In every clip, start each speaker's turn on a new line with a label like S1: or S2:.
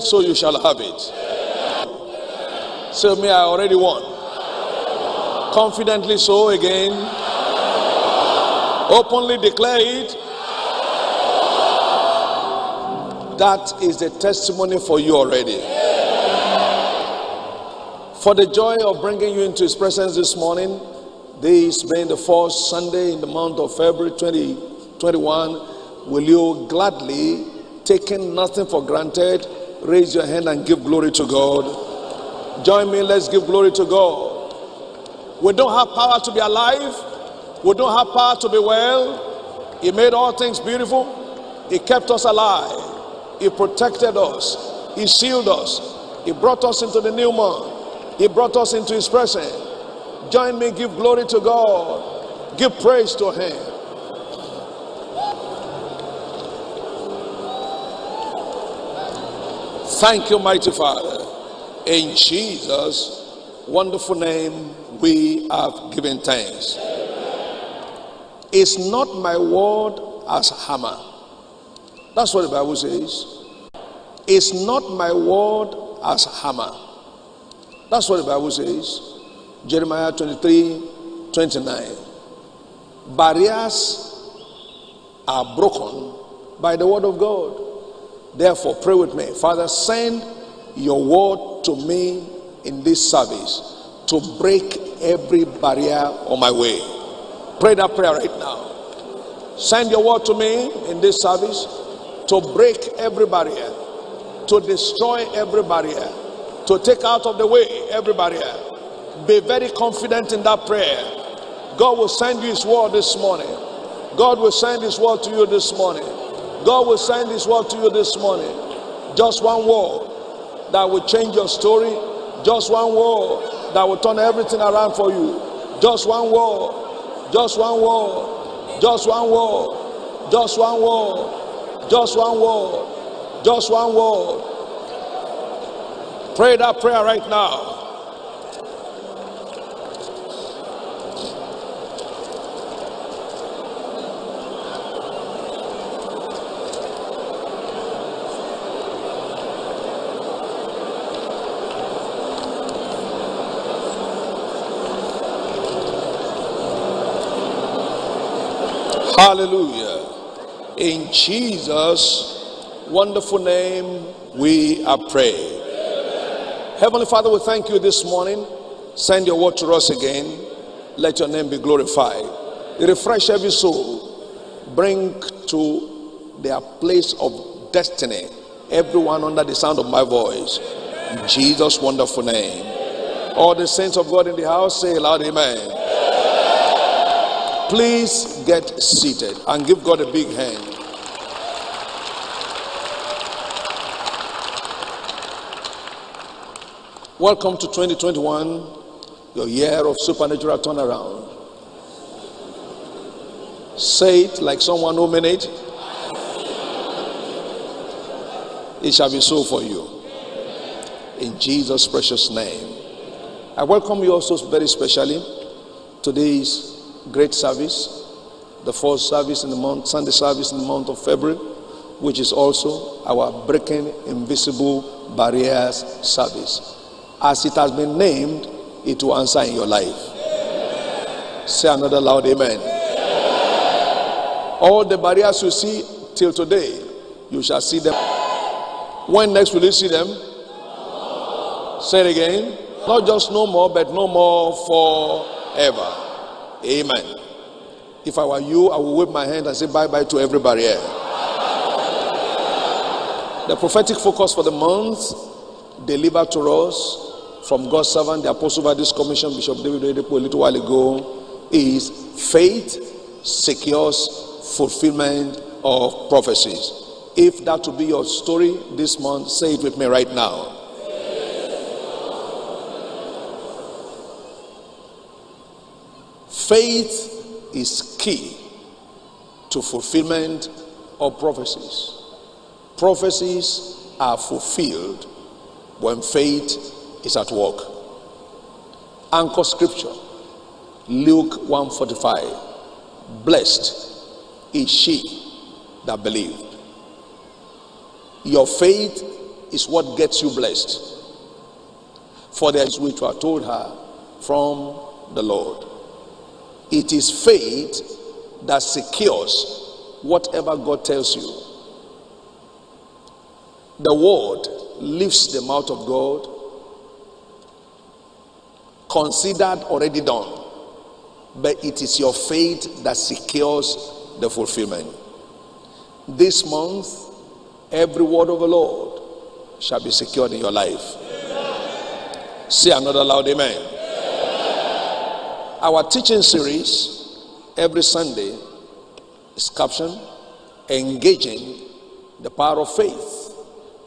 S1: so you shall have it. Say me, I already won. Confidently so again. Openly declare it. That is the testimony for you already. For the joy of bringing you into His presence this morning, this being the first Sunday in the month of February 2021, will you gladly, taking nothing for granted, raise your hand and give glory to God? Join me, let's give glory to God. We don't have power to be alive, we don't have power to be well. He made all things beautiful, He kept us alive. He protected us. He sealed us. He brought us into the new month. He brought us into His presence. Join me, give glory to God. Give praise to Him. Thank you, mighty Father. In Jesus' wonderful name, we have given thanks. It's not my word as hammer? That's what the Bible says. It's not my word as hammer? That's what the Bible says. Jeremiah 23 29. Barriers are broken by the word of God. Therefore, pray with me. Father, send your word to me in this service to break every barrier on my way. Pray that prayer right now. Send your word to me in this service to break every barrier, to destroy every barrier, to take out of the way every barrier. Be very confident in that prayer. God will send you His word this morning. God will send His word to you this morning. God will send His word to you this morning. Just one word that will change your story. Just one word that will turn everything around for you. Just one word. Just one word. Just one word. Just one word. Just one word. Just one word. Pray that prayer right now. Hallelujah. In Jesus' wonderful name, we are praying. Heavenly Father, we thank you this morning. Send your word to us again. Let your name be glorified. Refresh every soul. Bring to their place of destiny everyone under the sound of my voice. In Jesus' wonderful name. All the saints of God in the house say loud, Amen. Please get seated and give God a big hand. Welcome to 2021, your year of supernatural turnaround. Say it like someone who meant it. It shall be so for you. In Jesus' precious name. I welcome you also very specially to this great service, the first service in the month, Sunday service in the month of February, which is also our breaking invisible barriers service. As it has been named, it will answer in your life. Say another loud amen. All the barriers you see till today, you shall see them. When next will you see them? Say it again. Not just no more, but no more forever. Amen. If I were you, I would wave my hand and say bye bye to every barrier. The prophetic focus for the month delivered to us from God's servant, the Apostle by this commission, Bishop David Oyedepo, a little while ago, is faith secures fulfillment of prophecies. If that will be your story this month, say it with me right now. Faith is key to fulfillment of prophecies. Prophecies are fulfilled when faith is at work. Anchor scripture Luke 145 Blessed is she that believed. Your faith is what gets you blessed. For there is which were told her from the Lord. It is faith that secures whatever God tells you. The word leaves the mouth of God, considered already done. But it is your faith that secures the fulfillment. This month, every word of the Lord shall be secured in your life. Say another loud amen. Our teaching series every Sunday is captioned Engaging the Power of Faith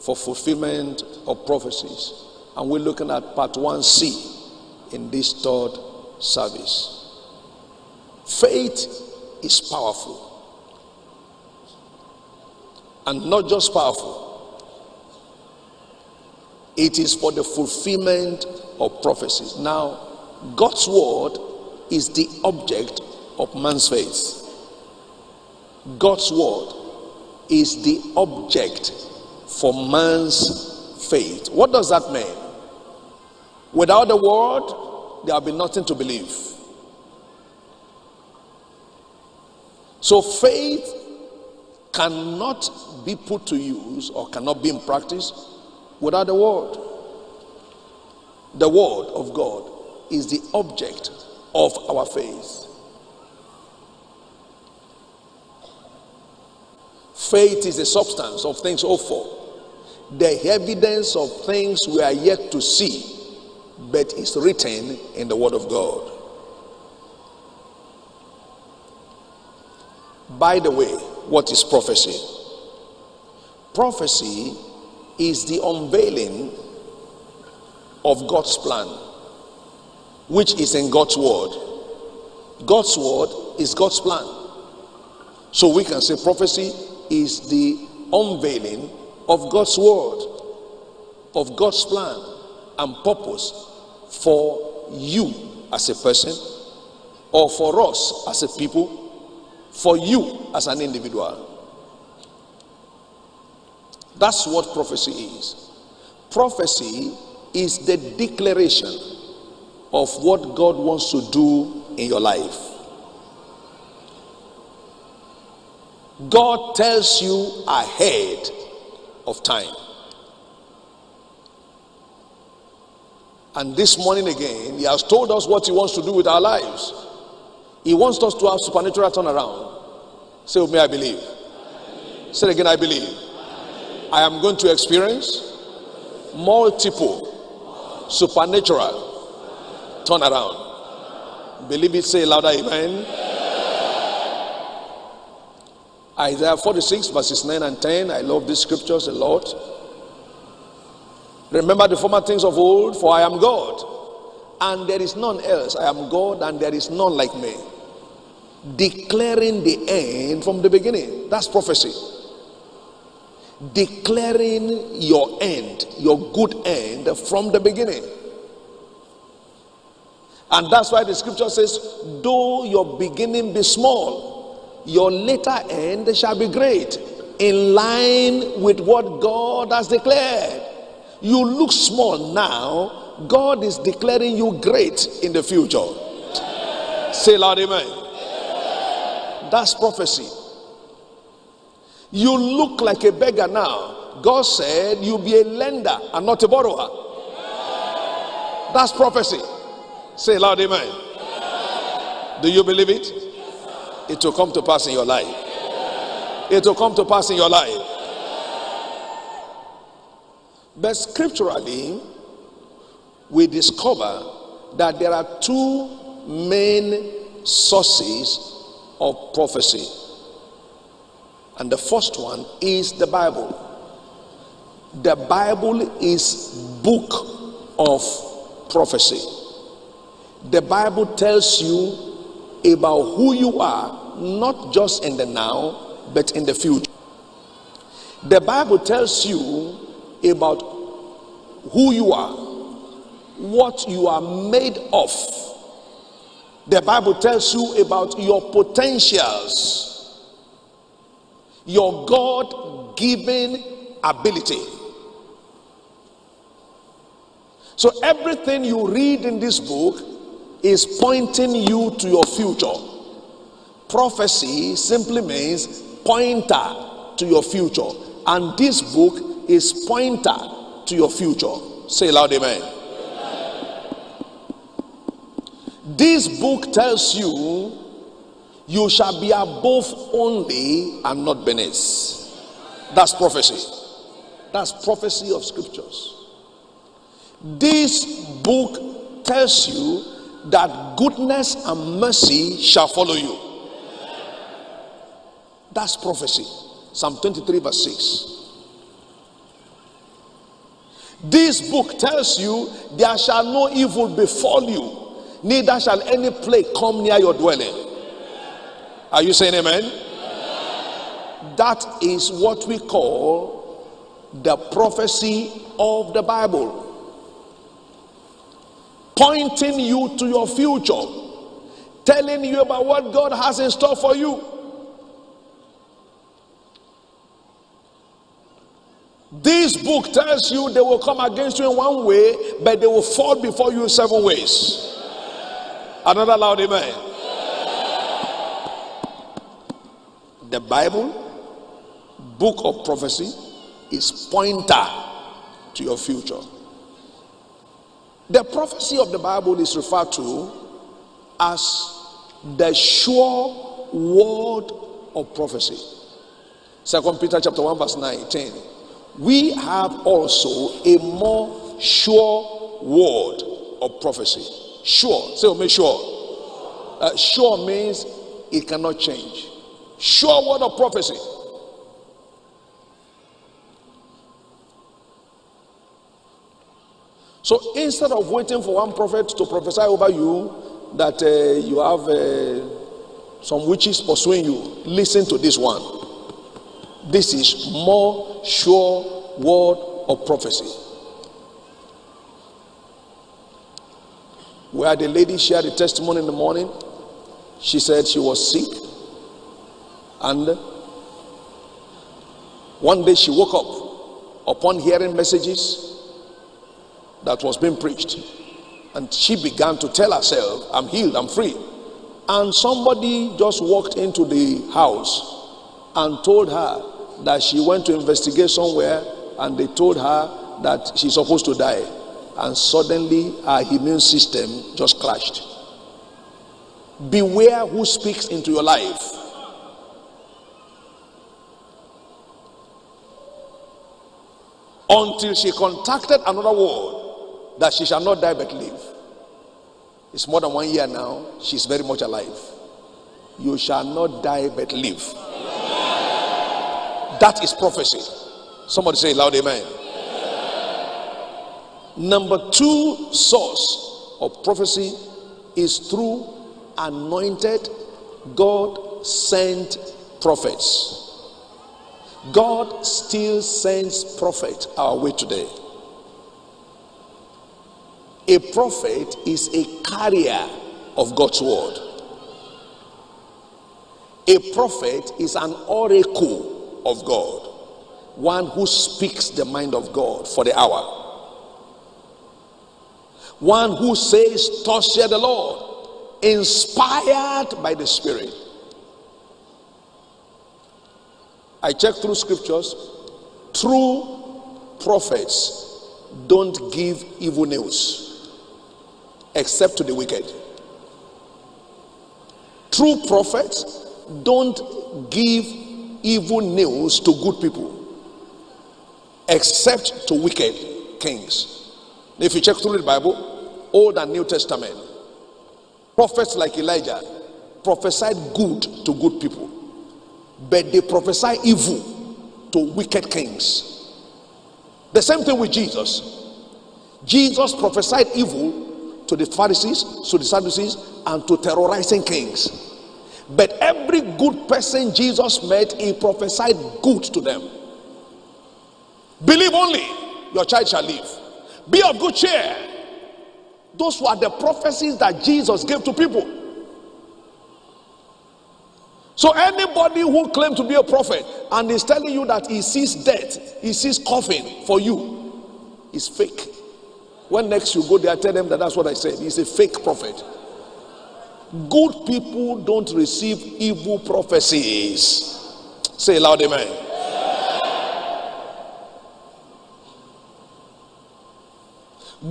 S1: for Fulfillment of Prophecies. And we're looking at part 1C in this third service. Faith is powerful. And not just powerful, it is for the fulfillment of prophecies. Now, God's word is the object of man's faith. God's word is the object for man's faith. What does that mean? Without the word, there will be nothing to believe. So faith cannot be put to use or cannot be in practice without the word. The word of God is the object of our faith. Faith is the substance of things hoped for, the evidence of things we are yet to see, but is written in the Word of God. By the way, what is prophecy? Prophecy is the unveiling of God's plan, which is in God's word. God's word is God's plan. So we can say prophecy is the unveiling of God's word, of God's plan and purpose for you as a person, or for us as a people, for you as an individual. That's what prophecy is. Prophecy is the declaration of what God wants to do in your life. God tells you ahead of time. And this morning again, He has told us what He wants to do with our lives. He wants us to have supernatural turnaround. Say with me, I believe. Say again, I believe. I am going to experience multiple supernatural turnaround. Believe it, say louder, amen. Isaiah 46, verses 9 and 10. I love these scriptures a lot. Remember the former things of old, for I am God, and there is none else. I am God, and there is none like me. Declaring the end from the beginning. That's prophecy declaring your end, your good end from the beginning. And that's why the scripture says, though your beginning be small, your later end shall be great, in line with what God has declared. You look small now, God is declaring you great in the future. Say loud, amen. That's prophecy. You look like a beggar now. God said you'll be a lender and not a borrower. That's prophecy. Say loud, amen. Do you believe it? It will come to pass in your life. It will come to pass in your life. But scripturally, we discover that there are two main sources of prophecy and the first one is the Bible. The Bible is book of prophecy. The Bible tells you about who you are, not just in the now, but in the future. The Bible tells you about who you are, what you are made of. The Bible tells you about your potentials your God given ability. So everything you read in this book is pointing you to your future. Prophecy simply means pointer to your future. And this book is pointer to your future. Say loud amen. This book tells you you shall be above only and not beneath. That's prophecy. That's prophecy of scriptures. This book tells you that goodness and mercy shall follow you. That's prophecy. Psalm 23, verse 6. This book tells you there shall no evil befall you, neither shall any plague come near your dwelling. Are you saying amen? That is what we call the prophecy of the Bible. Pointing you to your future, telling you about what God has in store for you. This book tells you they will come against you in one way, but they will fall before you seven ways. Another loud amen. The Bible, book of prophecy, is pointer to your future. The prophecy of the Bible is referred to as the sure word of prophecy. Second Peter chapter 1, verse 19. We have also a more sure word of prophecy. Sure. Say, make sure. Uh, sure means it cannot change. Sure word of prophecy. So instead of waiting for one prophet to prophesy over you that uh, you have uh, some witches pursuing you, listen to this one. This is more sure word of prophecy. Where the lady shared the testimony in the morning, she said she was sick and one day she woke up upon hearing messages that was being preached. And she began to tell herself, I'm healed, I'm free. And somebody just walked into the house and told her that she went to investigate somewhere and they told her that she's supposed to die. And suddenly her immune system just crashed. Beware who speaks into your life. until she contacted another word that she shall not die but live. It's more than one year now. She's very much alive. You shall not die but live. That is prophecy. Somebody say loud amen. Number two source of prophecy is through anointed, God sent prophets. God still sends prophet our way today. A prophet is a carrier of God's word. A prophet is an oracle of God, one who speaks the mind of God for the hour. One who says, Thus saith the Lord, inspired by the Spirit. I check through scriptures. True prophets don't give evil news except to the wicked. True prophets don't give evil news to good people except to wicked kings. If you check through the Bible, Old and New Testament, prophets like Elijah prophesied good to good people but they prophesy evil to wicked kings. The same thing with Jesus. Jesus prophesied evil to the Pharisees, to the Sadducees, and to terrorizing kings. But every good person Jesus met, he prophesied good to them. Believe only, your child shall live. Be of good cheer. Those were the prophecies that Jesus gave to people. So anybody who claims to be a prophet and is telling you that he sees death, he sees coffin for you, is fake. When next you go there, tell them that that's what I said. He's a fake prophet. Good people don't receive evil prophecies. Say loud, amen.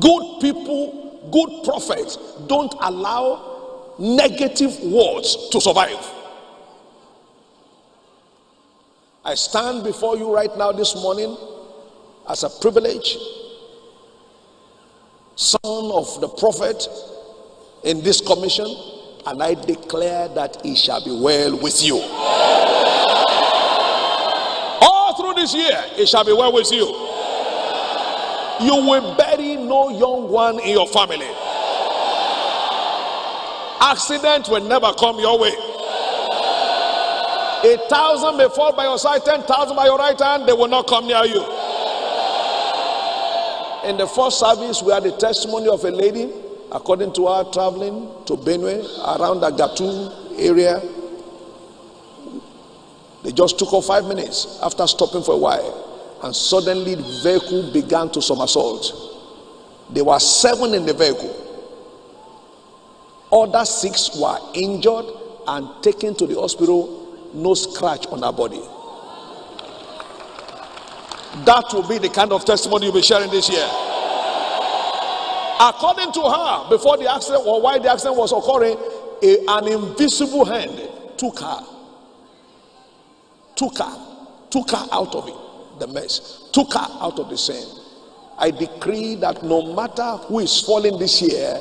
S1: Good people, good prophets don't allow negative words to survive. I stand before you right now this morning as a privilege, son of the prophet in this commission, and I declare that it shall be well with you. All through this year, it shall be well with you. You will bury no young one in your family. Accident will never come your way. A thousand may fall by your side, ten thousand by your right hand, they will not come near you. In the first service, we had the testimony of a lady, according to our traveling to Benue, around the Gatu area. They just took off five minutes after stopping for a while, and suddenly the vehicle began to somersault. There were seven in the vehicle. Other six were injured and taken to the hospital no scratch on her body. That will be the kind of testimony you'll be sharing this year. According to her, before the accident or why the accident was occurring, a, an invisible hand took her, took her, took her out of it, the mess, took her out of the sin. I decree that no matter who is falling this year,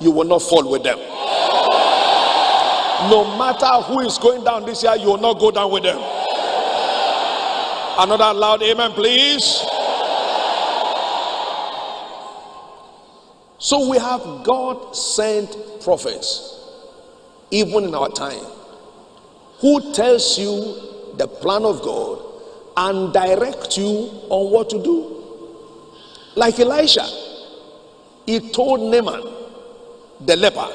S1: you will not fall with them. No matter who is going down this year, you will not go down with them. Another loud amen, please. So we have God sent prophets, even in our time, who tells you the plan of God and direct you on what to do. Like Elisha, he told Naaman, the leper,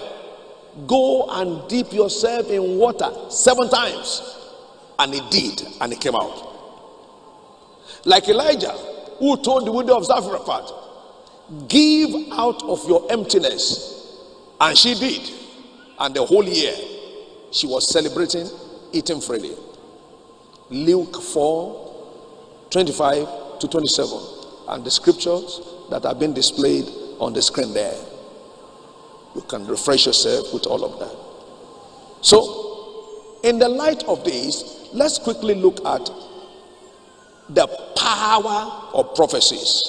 S1: Go and dip yourself in water seven times. And he did, and he came out. Like Elijah, who told the widow of Zarephath, Give out of your emptiness. And she did. And the whole year, she was celebrating eating freely. Luke 4 25 to 27. And the scriptures that have been displayed on the screen there. You can refresh yourself with all of that. So, in the light of this, let's quickly look at the power of prophecies.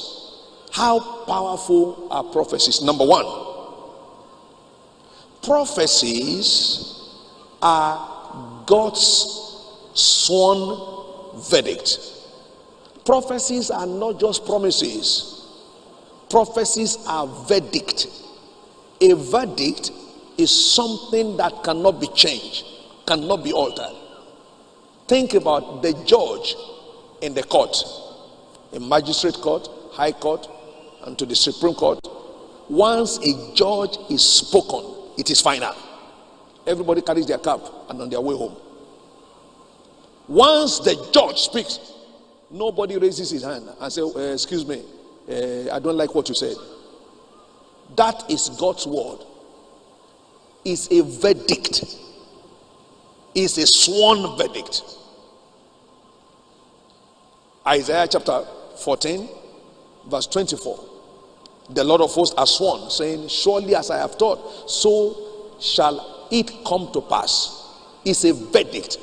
S1: How powerful are prophecies? Number one, prophecies are God's sworn verdict. Prophecies are not just promises, prophecies are verdict a verdict is something that cannot be changed, cannot be altered. Think about the judge in the court, a magistrate court, high court, and to the Supreme Court. Once a judge is spoken, it is final. Everybody carries their cap and on their way home. Once the judge speaks, nobody raises his hand and says, uh, Excuse me, uh, I don't like what you said. That is God's word. It's a verdict. it's a sworn verdict. Isaiah chapter 14, verse 24. The Lord of hosts has sworn, saying, Surely as I have taught, so shall it come to pass. It's a verdict.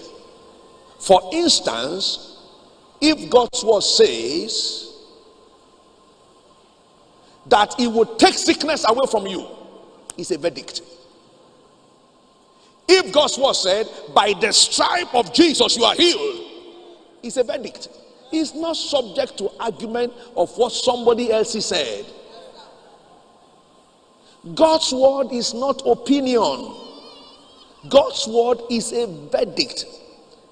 S1: For instance, if God's word says, that he will take sickness away from you is a verdict. If God's word said, by the stripe of Jesus you are healed, it's a verdict. It's not subject to argument of what somebody else said. God's word is not opinion. God's word is a verdict.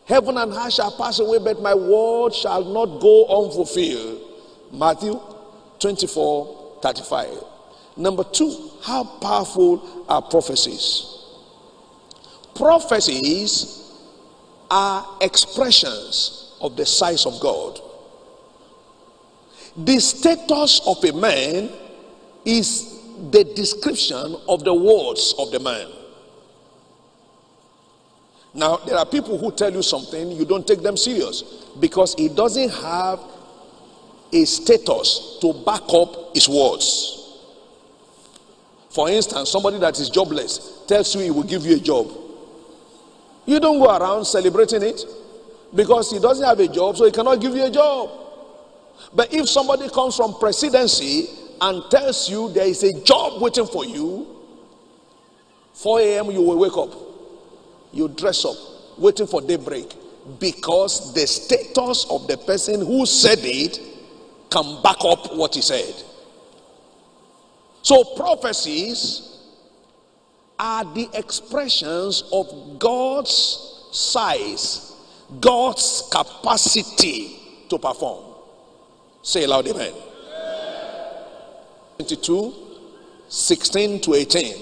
S1: Heaven and earth shall pass away, but my word shall not go unfulfilled. Matthew 24 35. Number two, how powerful are prophecies? Prophecies are expressions of the size of God. The status of a man is the description of the words of the man. Now, there are people who tell you something, you don't take them serious because he doesn't have a status to back up his words. For instance, somebody that is jobless tells you he will give you a job. You don't go around celebrating it because he doesn't have a job, so he cannot give you a job. But if somebody comes from presidency and tells you there is a job waiting for you, 4 a.m. you will wake up, you dress up, waiting for daybreak because the status of the person who said it can back up what he said. So, prophecies are the expressions of God's size, God's capacity to perform. Say loud, amen. 22, 16 to 18.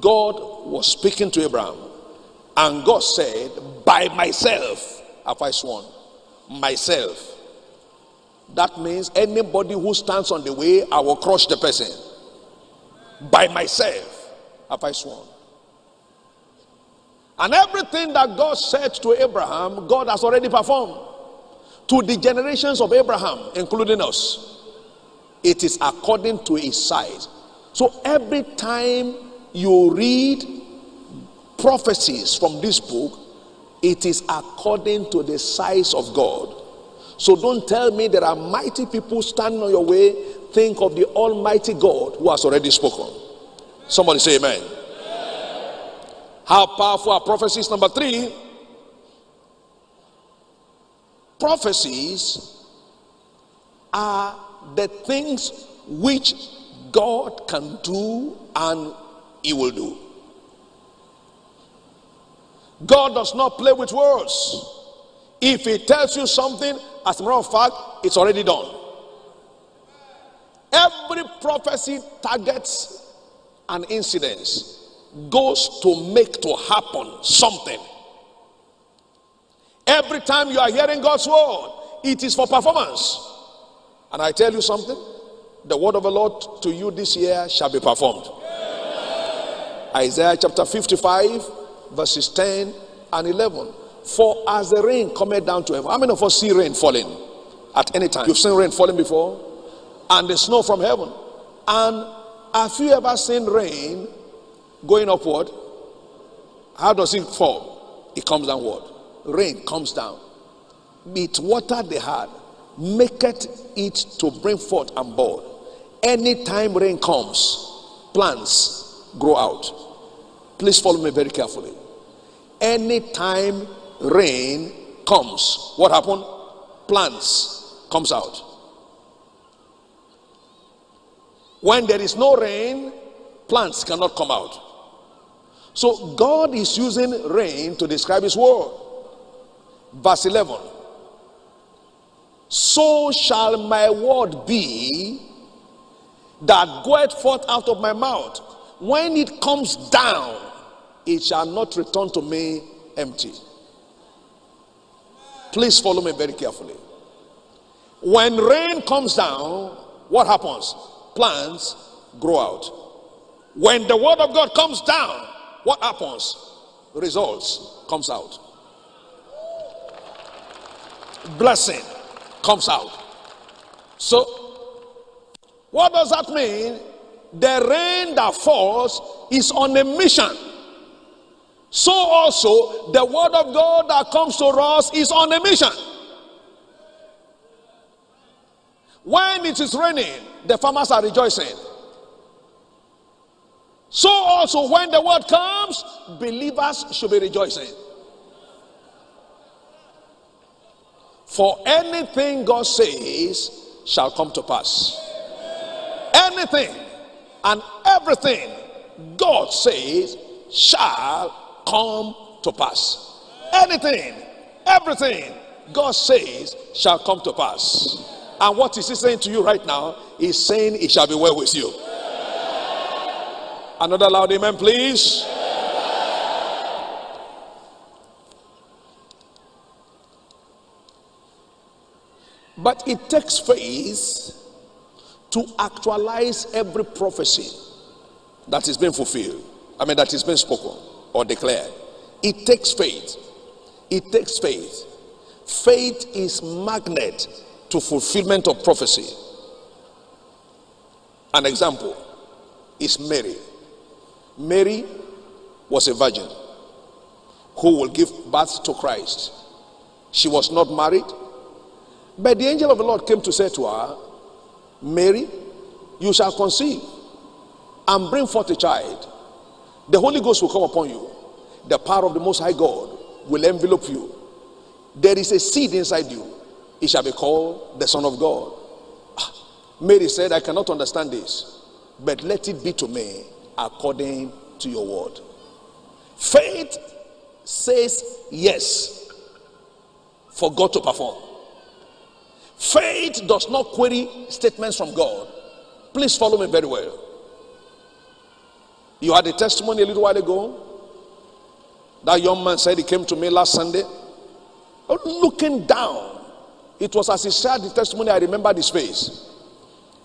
S1: God was speaking to Abraham, and God said, By myself have I sworn. Myself. That means anybody who stands on the way, I will crush the person. By myself have I sworn. And everything that God said to Abraham, God has already performed. To the generations of Abraham, including us it is according to his size. So every time you read prophecies from this book, it is according to the size of God. So don't tell me there are mighty people standing on your way. Think of the Almighty God who has already spoken. Somebody say amen. How powerful are prophecies? Number three, prophecies are the things which God can do and He will do. God does not play with words. If He tells you something, as a matter of fact, it's already done. Every prophecy targets an incident, goes to make to happen something. Every time you are hearing God's word, it is for performance. And I tell you something the word of the Lord to you this year shall be performed. Isaiah chapter 55, verses 10 and 11. For as the rain cometh down to heaven, how many of us see rain falling at any time? You've seen rain falling before, and the snow from heaven. And have you ever seen rain going upward? How does it fall? It comes downward. Rain comes down. It watered the heart maketh it to bring forth and bud. Anytime rain comes, plants grow out. Please follow me very carefully. Anytime rain comes, what happened? Plants comes out. When there is no rain, plants cannot come out. So God is using rain to describe his word. Verse 11 so shall my word be that goeth forth out of my mouth. When it comes down, it shall not return to me empty. Please follow me very carefully. When rain comes down, what happens? Plants grow out. When the word of God comes down, what happens? Results comes out. Blessing comes out. So, what does that mean? The rain that falls is on a mission. So, also, the word of God that comes to us is on a mission. When it is raining, the farmers are rejoicing. So, also, when the word comes, believers should be rejoicing. For anything God says shall come to pass. Anything and everything God says shall come to pass. Anything, everything God says shall come to pass. And what is he saying to you right now? He's saying it shall be well with you. Another loud amen, please. But it takes faith to actualize every prophecy that is being fulfilled. I mean, that is being spoken or declared. It takes faith. It takes faith. Faith is magnet to fulfillment of prophecy. An example is Mary. Mary was a virgin who will give birth to Christ. She was not married, but the angel of the Lord came to say to her, Mary, you shall conceive and bring forth a child. The Holy Ghost will come upon you. The power of the Most High God will envelop you. There is a seed inside you. It shall be called the Son of God. Ah, Mary said, I cannot understand this, but let it be to me according to your word. Faith says yes for God to perform. Faith does not query statements from God. Please follow me very well. You had a testimony a little while ago. That young man said he came to me last Sunday. Looking down, it was as he shared the testimony, I remembered his face.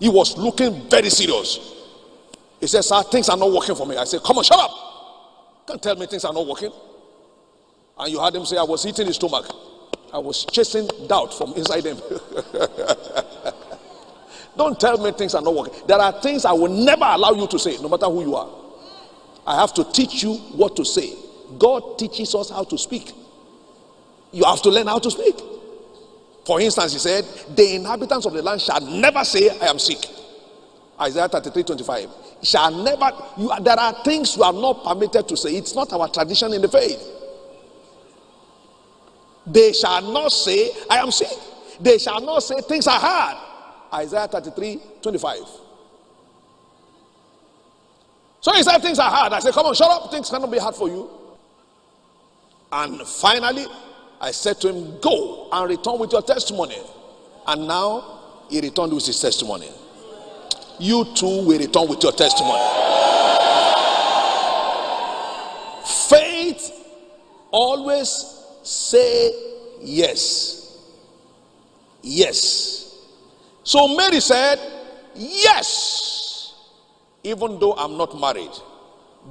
S1: He was looking very serious. He said, Sir, things are not working for me. I said, Come on, shut up. Can't tell me things are not working. And you heard him say, I was eating his stomach. I was chasing doubt from inside him. Don't tell me things are not working. There are things I will never allow you to say, no matter who you are. I have to teach you what to say. God teaches us how to speak. You have to learn how to speak. For instance, he said, The inhabitants of the land shall never say, I am sick. Isaiah 33 25. Shall never, you, there are things you are not permitted to say. It's not our tradition in the faith. They shall not say, I am sick. They shall not say, things are hard. Isaiah 33 25. So he said, things are hard. I said, come on, shut up. Things cannot be hard for you. And finally, I said to him, go and return with your testimony. And now he returned with his testimony. You too will return with your testimony. Faith always say yes. Yes. So Mary said, Yes, even though I'm not married.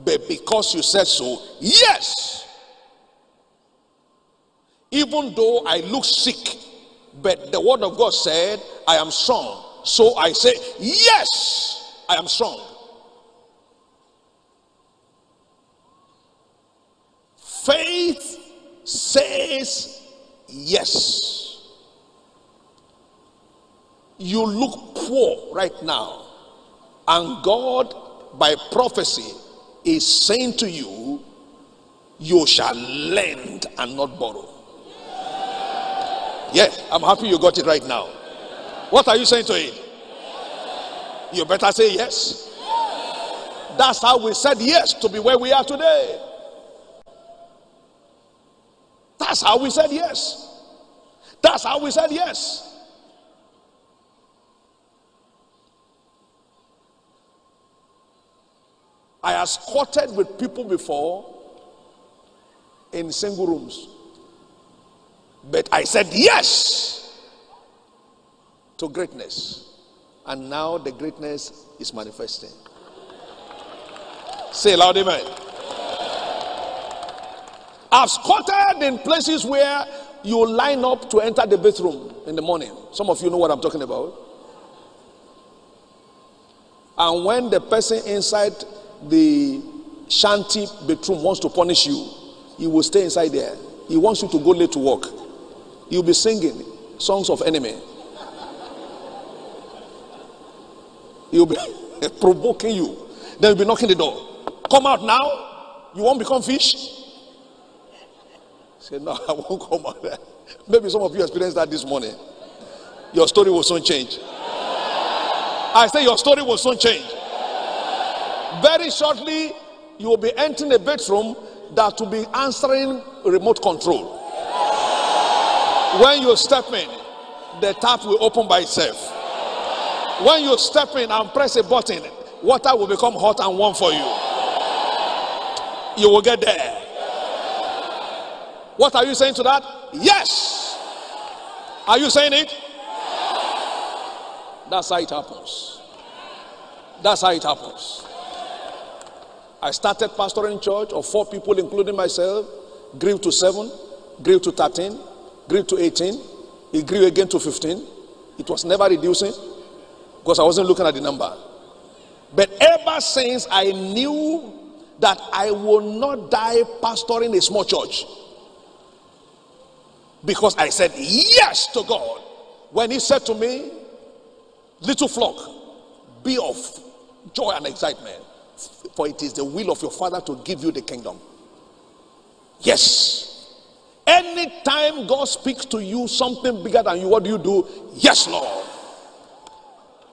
S1: But because you said so, yes. Even though I look sick, but the word of God said, I am strong. So I say, Yes, I am strong. Faith says yes. You look poor right now, and God, by prophecy, is saying to you, You shall lend and not borrow. Yeah, I'm happy you got it right now. What are you saying to it? You better say yes. That's how we said yes to be where we are today. That's how we said yes. That's how we said yes. I squatted with people before in single rooms. But I said yes to greatness. And now the greatness is manifesting. Say loud, amen. I've squatted in places where you line up to enter the bathroom in the morning. Some of you know what I'm talking about. And when the person inside the shanty bedroom wants to punish you, he will stay inside there. He wants you to go late to work. You'll be singing songs of enemy. He'll be provoking you. Then he'll be knocking the door. Come out now. You won't become fish. Say, no, I won't come out. Maybe some of you experienced that this morning. Your story will soon change. I say your story will soon change. Very shortly, you will be entering a bedroom that will be answering remote control. When you step in, the tap will open by itself. When you step in and press a button, water will become hot and warm for you. You will get there. What are you saying to that? Yes. Are you saying it? That's how it happens. That's how it happens. I started pastoring church of four people, including myself, grew to seven, grew to 13, grew to 18, it grew again to 15. It was never reducing because I wasn't looking at the number. But ever since I knew that I will not die pastoring a small church, because I said yes to God when He said to me, Little flock, be of joy and excitement, for it is the will of your Father to give you the kingdom. Yes. Anytime God speaks to you something bigger than you, what do you do? Yes, Lord.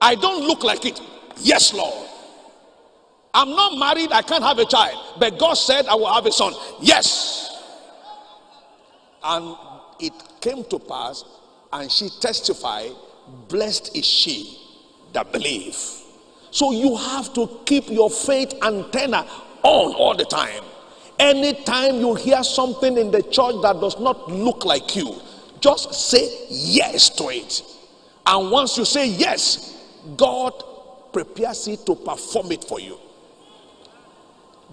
S1: I don't look like it. Yes, Lord. I'm not married, I can't have a child. But God said I will have a son. Yes. And it came to pass, and she testified, Blessed is she that believe. So you have to keep your faith antenna on all the time. Anytime you hear something in the church that does not look like you, just say yes to it. And once you say yes, God prepares it to perform it for you.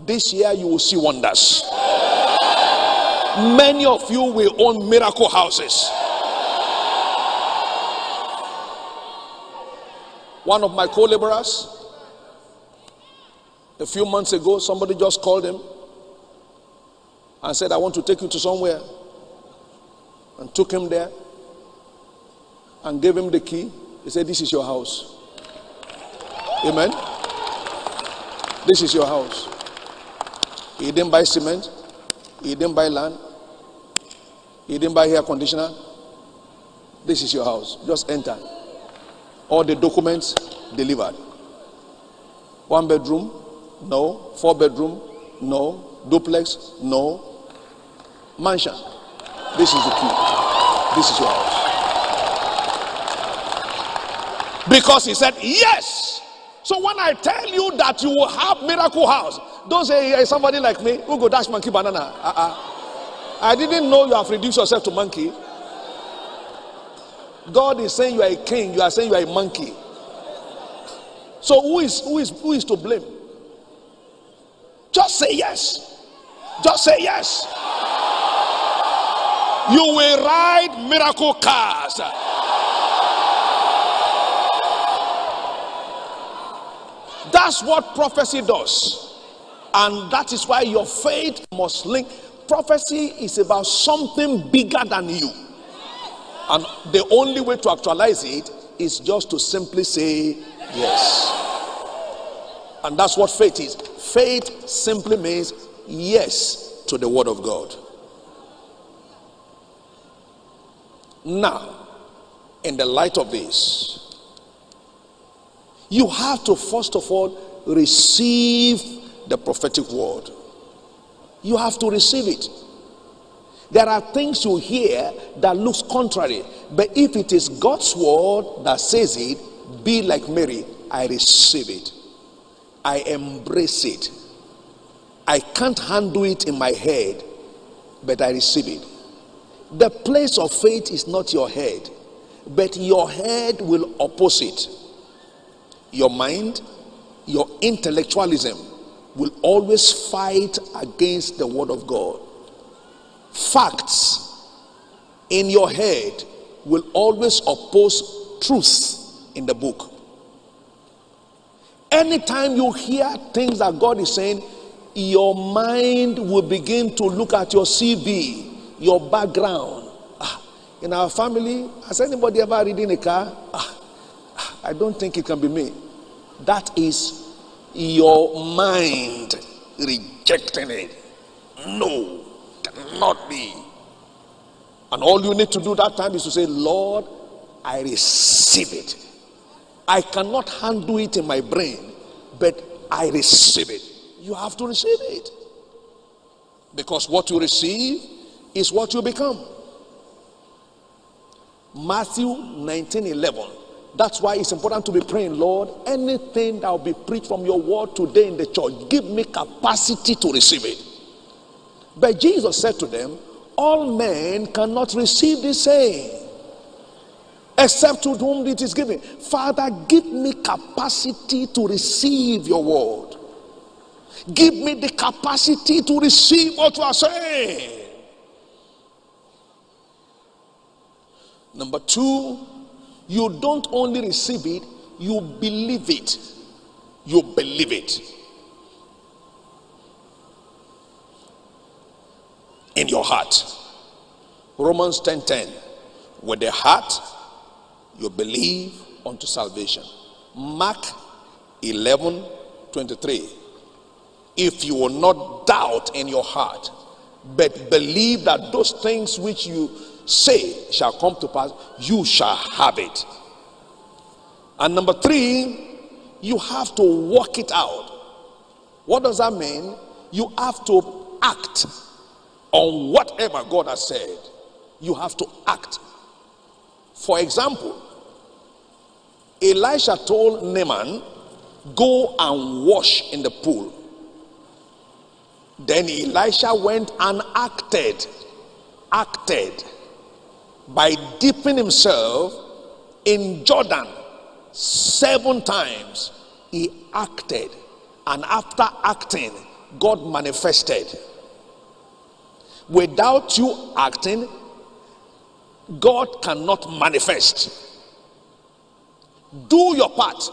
S1: This year you will see wonders. Many of you will own miracle houses. One of my co laborers, a few months ago, somebody just called him and said, I want to take you to somewhere. And took him there and gave him the key. He said, This is your house. Amen. This is your house. He didn't buy cement. He didn't buy land. He didn't buy air conditioner. This is your house. Just enter. All the documents delivered. One bedroom? No. Four bedroom? No. Duplex? No. Mansion. This is the key. This is your house. Because he said, Yes. So when I tell you that you will have miracle house, don't say hey, somebody like me who go dash monkey banana. Uh-uh. I didn't know you have reduced yourself to monkey. God is saying you are a king, you are saying you are a monkey. So who is who is who is to blame? Just say yes. Just say yes. You will ride miracle cars. That's what prophecy does. And that is why your faith must link. Prophecy is about something bigger than you. And the only way to actualize it is just to simply say yes. And that's what faith is. Faith simply means yes to the word of God. Now, in the light of this, you have to first of all receive the prophetic word. You have to receive it. There are things you hear that looks contrary, but if it is God's word that says it, be like Mary, I receive it. I embrace it. I can't handle it in my head, but I receive it. The place of faith is not your head, but your head will oppose it your mind, your intellectualism will always fight against the word of God. Facts in your head will always oppose truth in the book. Anytime you hear things that God is saying, your mind will begin to look at your CV, your background. Ah, in our family, has anybody ever ridden a car? Ah, I don't think it can be me. That is your mind rejecting it. No, cannot be. And all you need to do that time is to say, Lord, I receive it. I cannot handle it in my brain, but I receive it. You have to receive it. Because what you receive is what you become. Matthew 19 11. That's why it's important to be praying, Lord. Anything that will be preached from your word today in the church, give me capacity to receive it. But Jesus said to them, All men cannot receive the same. except to whom it is given. Father, give me capacity to receive your word. Give me the capacity to receive what you are saying. Number two, you don't only receive it, you believe it. You believe it. In your heart. Romans 10 10. With the heart, you believe unto salvation. Mark 11 23. If you will not doubt in your heart, but believe that those things which you say shall come to pass, you shall have it. And number three, you have to work it out. What does that mean? You have to act on whatever God has said. You have to act. For example, Elisha told Naaman, Go and wash in the pool. Then Elisha went and acted, acted by dipping himself in Jordan seven times. He acted, and after acting, God manifested. Without you acting, God cannot manifest. Do your part.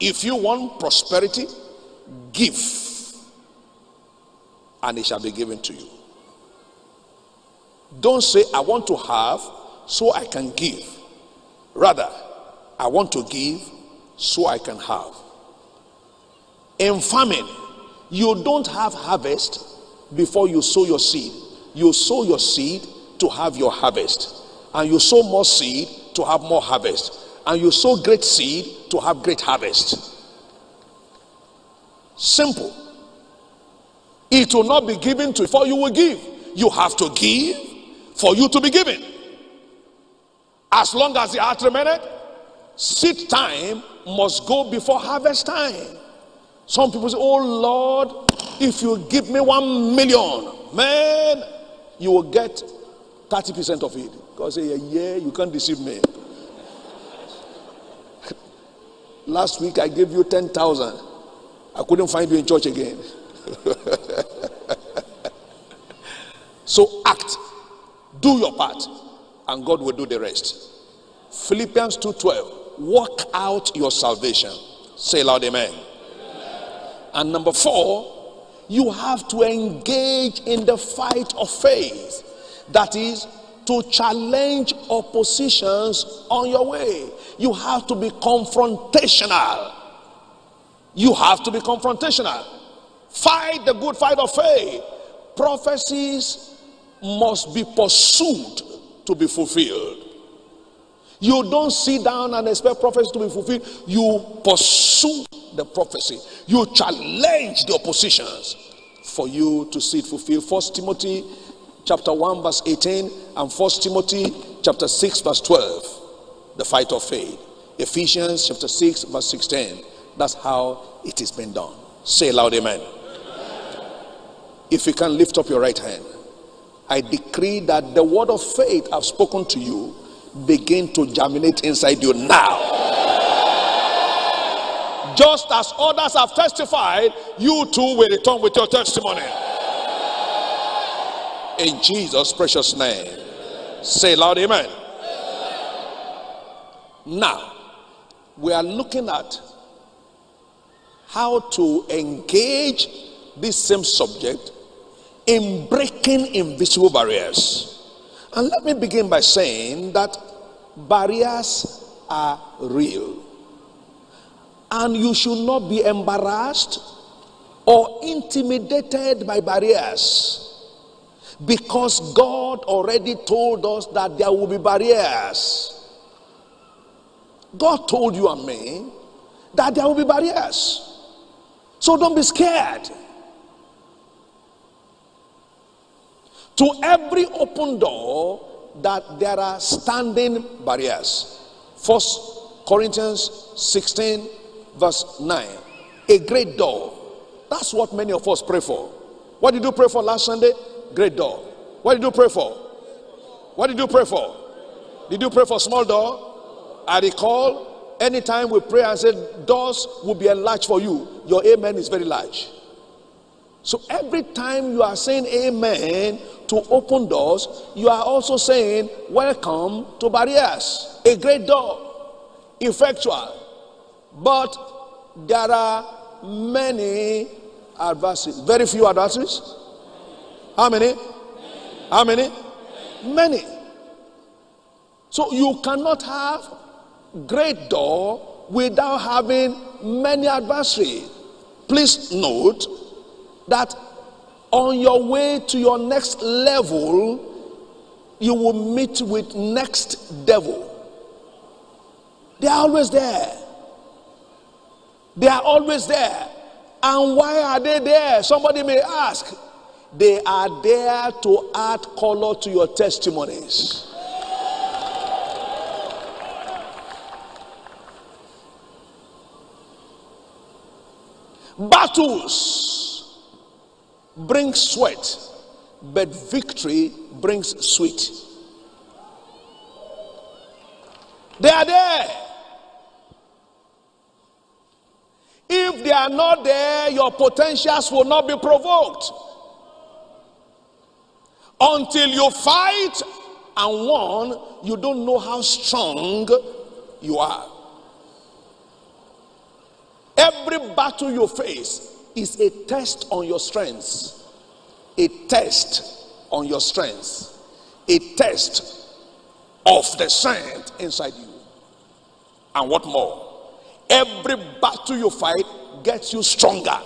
S1: If you want prosperity, give, and it shall be given to you. Don't say, I want to have so I can give. Rather, I want to give so I can have. In farming, you don't have harvest before you sow your seed. You sow your seed to have your harvest. And you sow more seed to have more harvest. And you sow great seed to have great harvest. Simple. It will not be given to you before you will give. You have to give for you to be given. As long as the heart remaineth, seed time must go before harvest time. Some people say, Oh Lord, if you give me one million, man, you will get 30% of it. God say, Yeah, yeah, you can't deceive me. Last week I gave you 10,000. I couldn't find you in church again. so act do your part, and God will do the rest. Philippians 2:12. Work out your salvation. Say loud, amen. amen. And number four, you have to engage in the fight of faith. That is to challenge oppositions on your way. You have to be confrontational. You have to be confrontational. Fight the good fight of faith. Prophecies must be pursued to be fulfilled. You don't sit down and expect prophecy to be fulfilled. You pursue the prophecy. You challenge the oppositions for you to see it fulfilled. First Timothy chapter 1 verse 18 and First Timothy chapter 6 verse 12. The fight of faith. Ephesians chapter 6 verse 16. That's how it is been done. Say loud amen. amen. If you can lift up your right hand. I decree that the word of faith I've spoken to you begin to germinate inside you now. Just as others have testified, you too will return with your testimony. In Jesus' precious name. Say loud, amen. Now, we are looking at how to engage this same subject in breaking invisible barriers. And let me begin by saying that barriers are real. And you should not be embarrassed or intimidated by barriers. Because God already told us that there will be barriers. God told you and me that there will be barriers. So don't be scared. To every open door, that there are standing barriers. First Corinthians 16, verse 9. A great door. That's what many of us pray for. What did you pray for last Sunday? Great door. What did you pray for? What did you pray for? Did you pray for small door? I recall anytime we pray and said doors will be enlarged for you, your amen is very large. So every time you are saying amen to open doors, you are also saying welcome to barriers. A great door, effectual. But there are many adversaries. Very few adversaries. How many? How many? Many. So you cannot have great door without having many adversaries. Please note that on your way to your next level, you will meet with next devil. They are always there. They are always there. And why are they there? Somebody may ask. They are there to add color to your testimonies. Battles bring sweat, but victory brings sweet. They are there. If they are not there, your potentials will not be provoked. Until you fight and won, you don't know how strong you are. Every battle you face is a test on your strengths, a test on your strengths, a test of the strength inside you. And what more? Every battle you fight gets you stronger.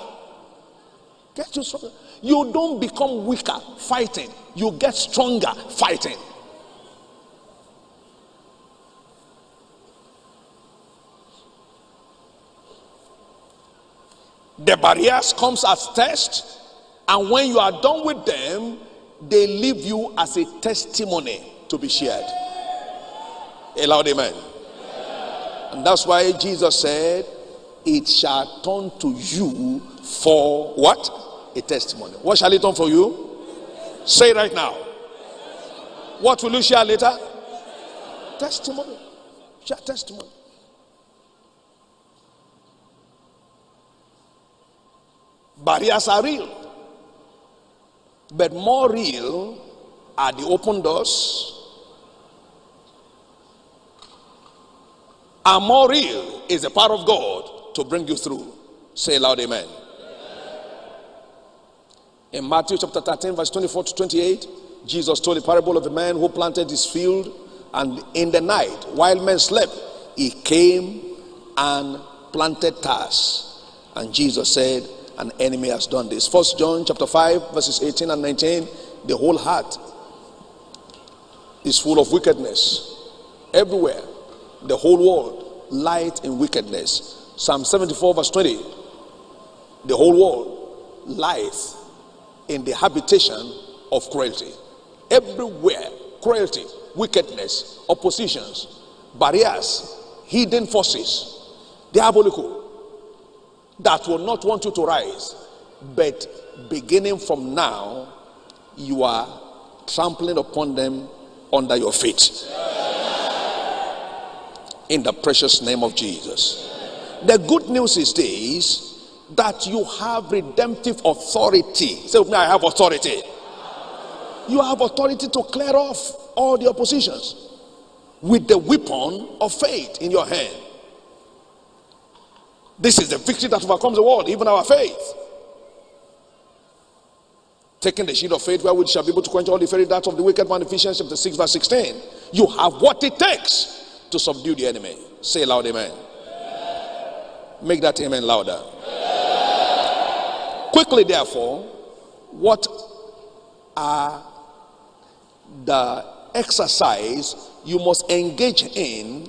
S1: Gets you stronger. You don't become weaker fighting, you get stronger fighting. The barriers comes as test, and when you are done with them, they leave you as a testimony to be shared. A loud amen. And that's why Jesus said, It shall turn to you for what? A testimony. What shall it turn for you? Say right now. What will you share later? Testimony. Share testimony. Barriers are real. But more real are the open doors and more real is the power of God to bring you through. Say loud, amen. In Matthew chapter 13, verse 24 to 28, Jesus told the parable of a man who planted his field, and in the night, while men slept, he came and planted tares. And Jesus said, An enemy has done this. First John chapter 5, verses 18 and 19, the whole heart is full of wickedness everywhere the whole world light in wickedness. Psalm 74, verse 20. The whole world lies in the habitation of cruelty. Everywhere, cruelty, wickedness, oppositions, barriers, hidden forces, diabolical, that will not want you to rise. But beginning from now, you are trampling upon them under your feet in the precious name of Jesus. The good news is this that you have redemptive authority. Say with me, I have authority. You have authority to clear off all the oppositions with the weapon of faith in your hand. This is the victory that overcomes the world, even our faith. Taking the shield of faith, where we shall be able to quench all the fairy darts of the wicked man, Ephesians chapter 6, verse 16. You have what it takes to subdue the enemy. Say loud, amen. Make that amen louder. Quickly, therefore, what are the exercise you must engage in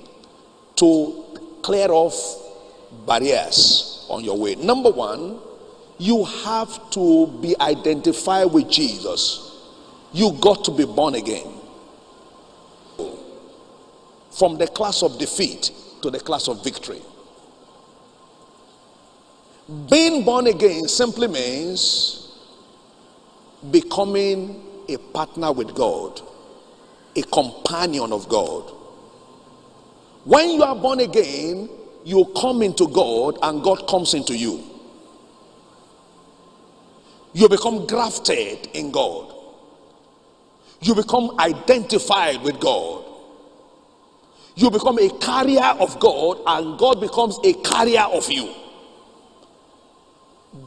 S1: to clear off barriers on your way? Number one, you have to be identified with Jesus. You got to be born again from the class of defeat to the class of victory. Being born again simply means becoming a partner with God, a companion of God. When you are born again, you come into God and God comes into you. You become grafted in God. You become identified with God. You become a carrier of God, and God becomes a carrier of you.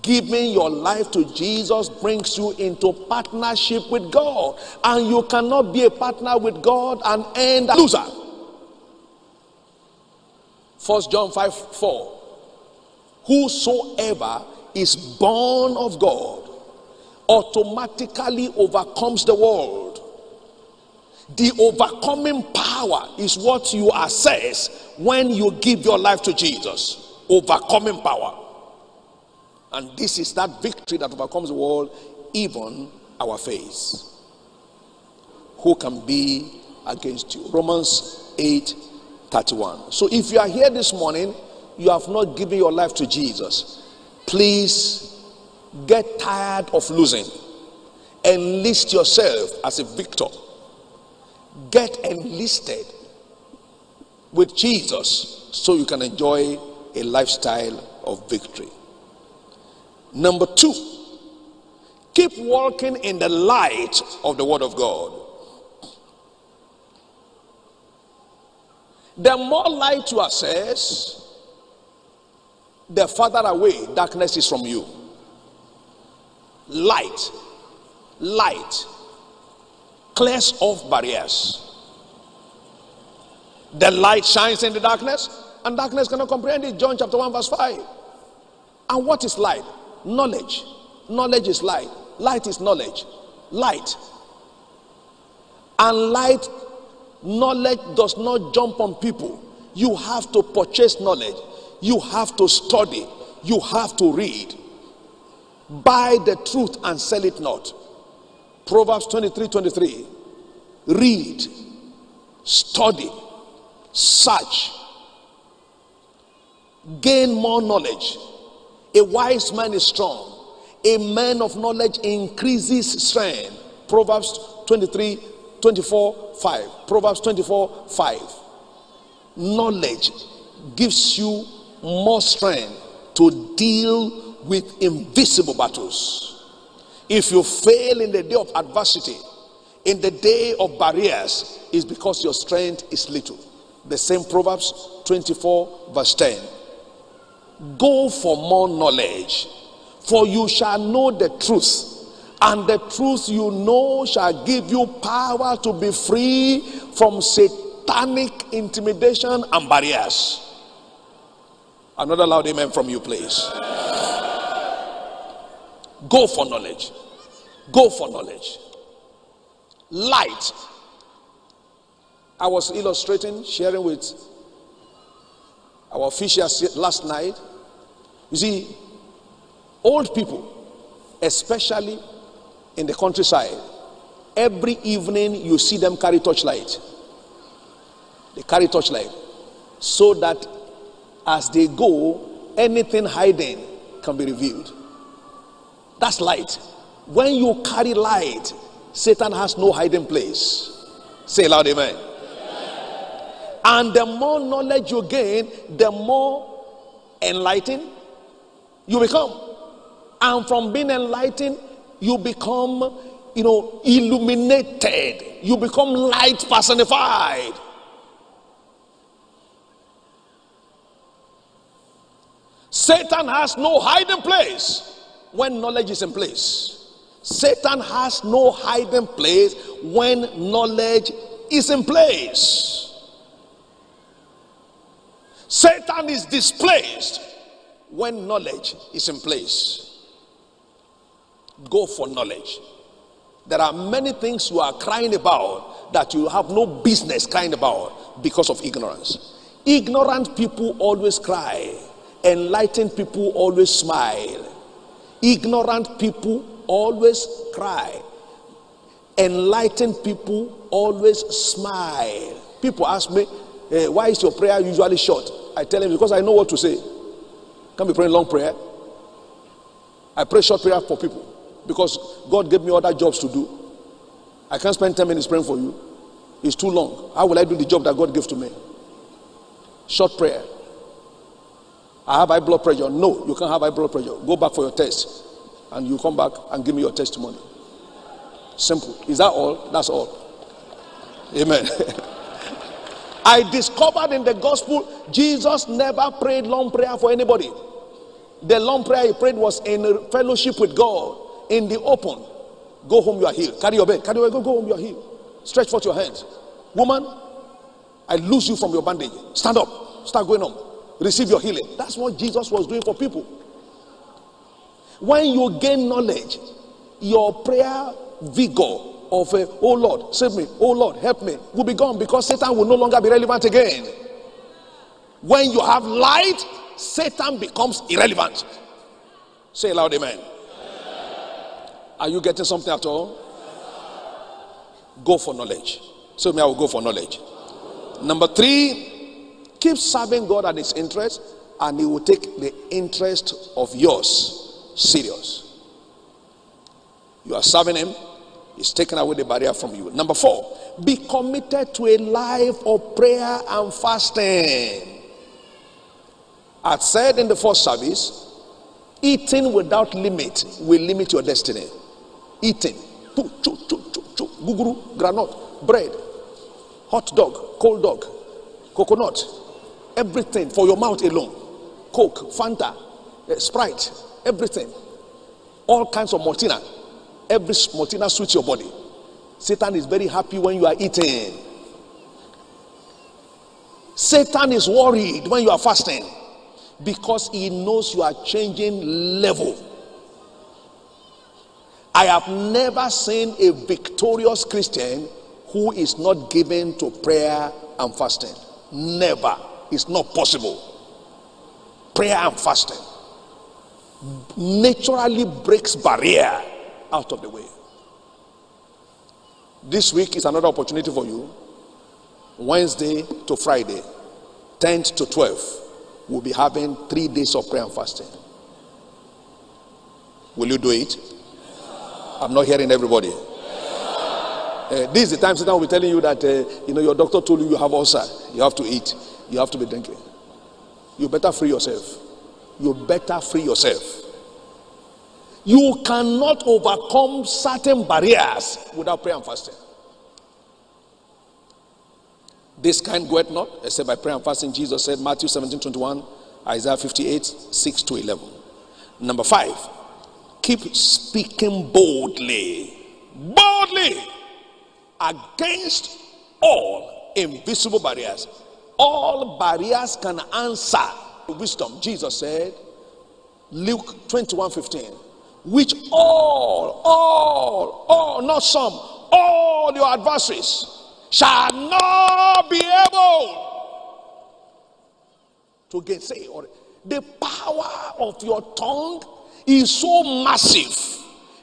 S1: Giving your life to Jesus brings you into partnership with God, and you cannot be a partner with God and end a loser. First John 5 4. Whosoever is born of God automatically overcomes the world. The overcoming power is what you assess when you give your life to Jesus. Overcoming power. And this is that victory that overcomes the world, even our faith. Who can be against you? Romans 8 31. So if you are here this morning, you have not given your life to Jesus, please get tired of losing. Enlist yourself as a victor. Get enlisted with Jesus so you can enjoy a lifestyle of victory. Number two, keep walking in the light of the Word of God. The more light you access, the farther away darkness is from you. Light, light clears off barriers. The light shines in the darkness, and darkness cannot comprehend it. John chapter 1, verse 5. And what is light? Knowledge. Knowledge is light. Light is knowledge. Light. And light Knowledge does not jump on people. You have to purchase knowledge. You have to study. You have to read. Buy the truth and sell it not. Proverbs 23 23. Read, study, search, gain more knowledge. A wise man is strong. A man of knowledge increases strength. Proverbs 23 24 5. Proverbs 24 5. Knowledge gives you more strength to deal with invisible battles. If you fail in the day of adversity, in the day of barriers, is because your strength is little. The same Proverbs 24, verse 10. Go for more knowledge, for you shall know the truth, and the truth you know shall give you power to be free from satanic intimidation and barriers. Another loud amen from you, please. Go for knowledge. Go for knowledge. Light. I was illustrating, sharing with our officials last night. You see, old people, especially in the countryside, every evening you see them carry torchlight. They carry torchlight so that as they go, anything hiding can be revealed. That's light. When you carry light, Satan has no hiding place. Say loud, amen. And the more knowledge you gain, the more enlightened you become. And from being enlightened, you become, you know, illuminated. You become light personified. Satan has no hiding place when knowledge is in place. Satan has no hiding place when knowledge is in place. Satan is displaced when knowledge is in place. Go for knowledge. There are many things you are crying about that you have no business crying about because of ignorance. Ignorant people always cry, enlightened people always smile. Ignorant people always cry, enlightened people always smile. People ask me, eh, Why is your prayer usually short? I tell them, Because I know what to say. Can't be praying long prayer. I pray short prayer for people because God gave me other jobs to do. I can't spend 10 minutes praying for you. It's too long. How will I do the job that God gave to me? Short prayer. I have high blood pressure. No, you can't have high blood pressure. Go back for your test. And you come back and give me your testimony. Simple. Is that all? That's all. Amen. I discovered in the gospel Jesus never prayed long prayer for anybody. The long prayer he prayed was in fellowship with God in the open. Go home, you are healed. Carry your bed. Carry your bed. Go, go home, you are healed. Stretch forth your hands. Woman, I lose you from your bandage. Stand up. Start going on. Receive your healing. That's what Jesus was doing for people. When you gain knowledge, your prayer vigor of a, oh Lord, save me, oh Lord, help me, will be gone because Satan will no longer be relevant again. When you have light, Satan becomes irrelevant. Say loud, amen. Are you getting something at all? Go for knowledge. So me, I will go for knowledge. Number three, keep serving God at His interest, and He will take the interest of yours serious. You are serving Him, He's taken away the barrier from you. Number four, be committed to a life of prayer and fasting. I said in the first service, eating without limit will limit your destiny. Eating, choo, choo, choo, choo, choo, guguru, granite, bread, hot dog, cold dog, coconut, everything for your mouth alone. Coke, Fanta, uh, Sprite, everything. All kinds of Maltina. Every Maltina suits your body. Satan is very happy when you are eating. Satan is worried when you are fasting because he knows you are changing level. I have never seen a victorious Christian who is not given to prayer and fasting. Never. It's not possible. Prayer and fasting naturally breaks barrier out of the way. This week is another opportunity for you. Wednesday to Friday, 10th to 12th we'll be having three days of prayer and fasting. Will you do it? I'm not hearing everybody. Uh, this is the time Satan will be telling you that uh, you know your doctor told you you have ulcer. You have to eat. You have to be drinking. You better free yourself. You better free yourself. You cannot overcome certain barriers without prayer and fasting. This kind goeth not, except by prayer and fasting. Jesus said, Matthew 17 21, Isaiah 58 6 to 11. Number five, keep speaking boldly, boldly against all invisible barriers. All barriers can answer wisdom. Jesus said, Luke 21 15, which all, all, all, not some, all your adversaries shall not be able to gainsay. Or the power of your tongue is so massive.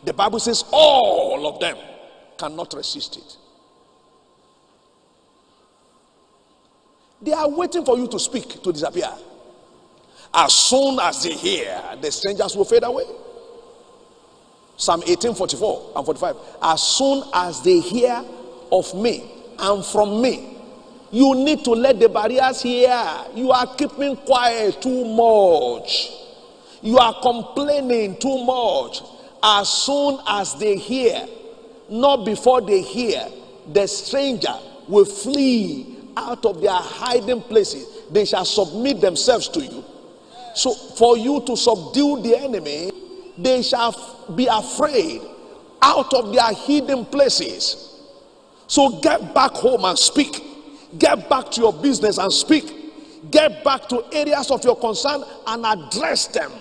S1: The Bible says all of them cannot resist it. They are waiting for you to speak to disappear. As soon as they hear, the strangers will fade away. Psalm 18 44 and 45. As soon as they hear of me, and from me. You need to let the barriers hear. You are keeping quiet too much. You are complaining too much. As soon as they hear, not before they hear, the stranger will flee out of their hiding places. They shall submit themselves to you. So, for you to subdue the enemy, they shall be afraid out of their hidden places. So get back home and speak. Get back to your business and speak. Get back to areas of your concern and address them.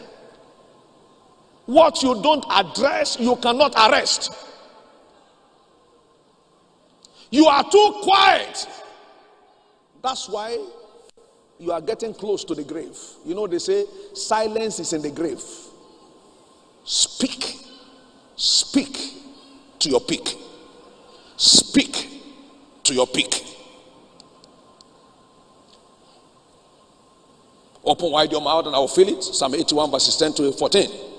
S1: What you don't address, you cannot arrest. You are too quiet. That's why you are getting close to the grave. You know, they say silence is in the grave. Speak. Speak to your peak. Speak to your peak. Open wide your mouth and I will fill it. Psalm 81, verses 10 to 14.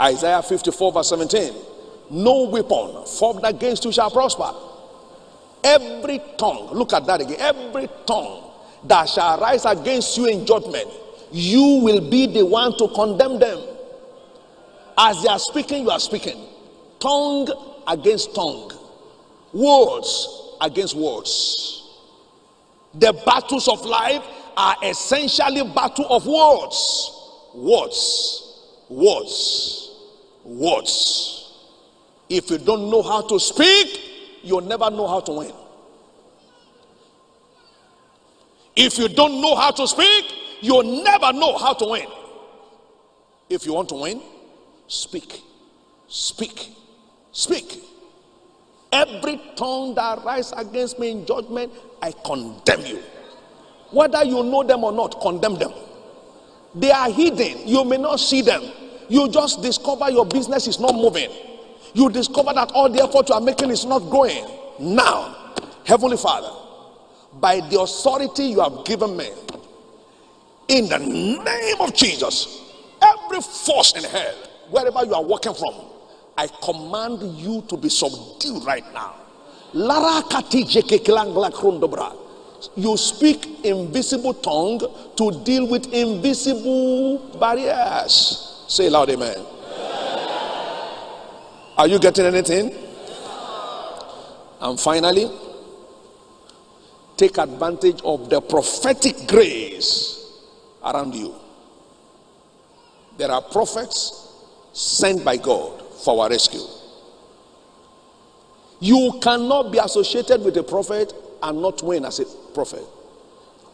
S1: Isaiah 54, verse 17. No weapon formed against you shall prosper. Every tongue, look at that again. Every tongue that shall rise against you in judgment, you will be the one to condemn them. As they are speaking, you are speaking. Tongue against tongue, words against words. The battles of life are essentially battle of words. Words, words, words. If you don't know how to speak, you'll never know how to win. If you don't know how to speak, you'll never know how to win. If you want to win, speak, speak, speak. Every tongue that rises against me in judgment, I condemn you. Whether you know them or not, condemn them. They are hidden. You may not see them. You just discover your business is not moving. You discover that all the effort you are making is not growing. Now, Heavenly Father, by the authority you have given me, in the name of Jesus, every force in hell, wherever you are working from, I command you to be subdued right now. You speak invisible tongue to deal with invisible barriers. Say loud, amen. Are you getting anything? And finally, take advantage of the prophetic grace around you. There are prophets sent by God for our rescue. You cannot be associated with a prophet and not win as a prophet.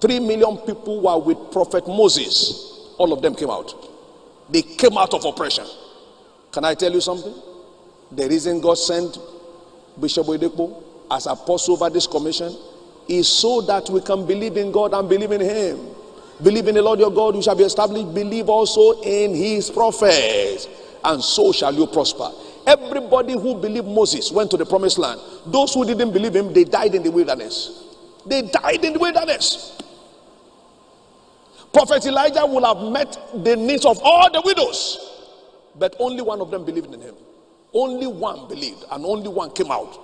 S1: Three million people were with Prophet Moses. All of them came out. They came out of oppression. Can I tell you something? The reason God sent Bishop Oyedepo as apostle over this commission is so that we can believe in God and believe in Him. Believe in the Lord your God, you shall be established. Believe also in His prophets, and so shall you prosper. Everybody who believed Moses went to the promised land. Those who didn't believe him, they died in the wilderness. They died in the wilderness. Prophet Elijah would have met the needs of all the widows, but only one of them believed in him. Only one believed, and only one came out.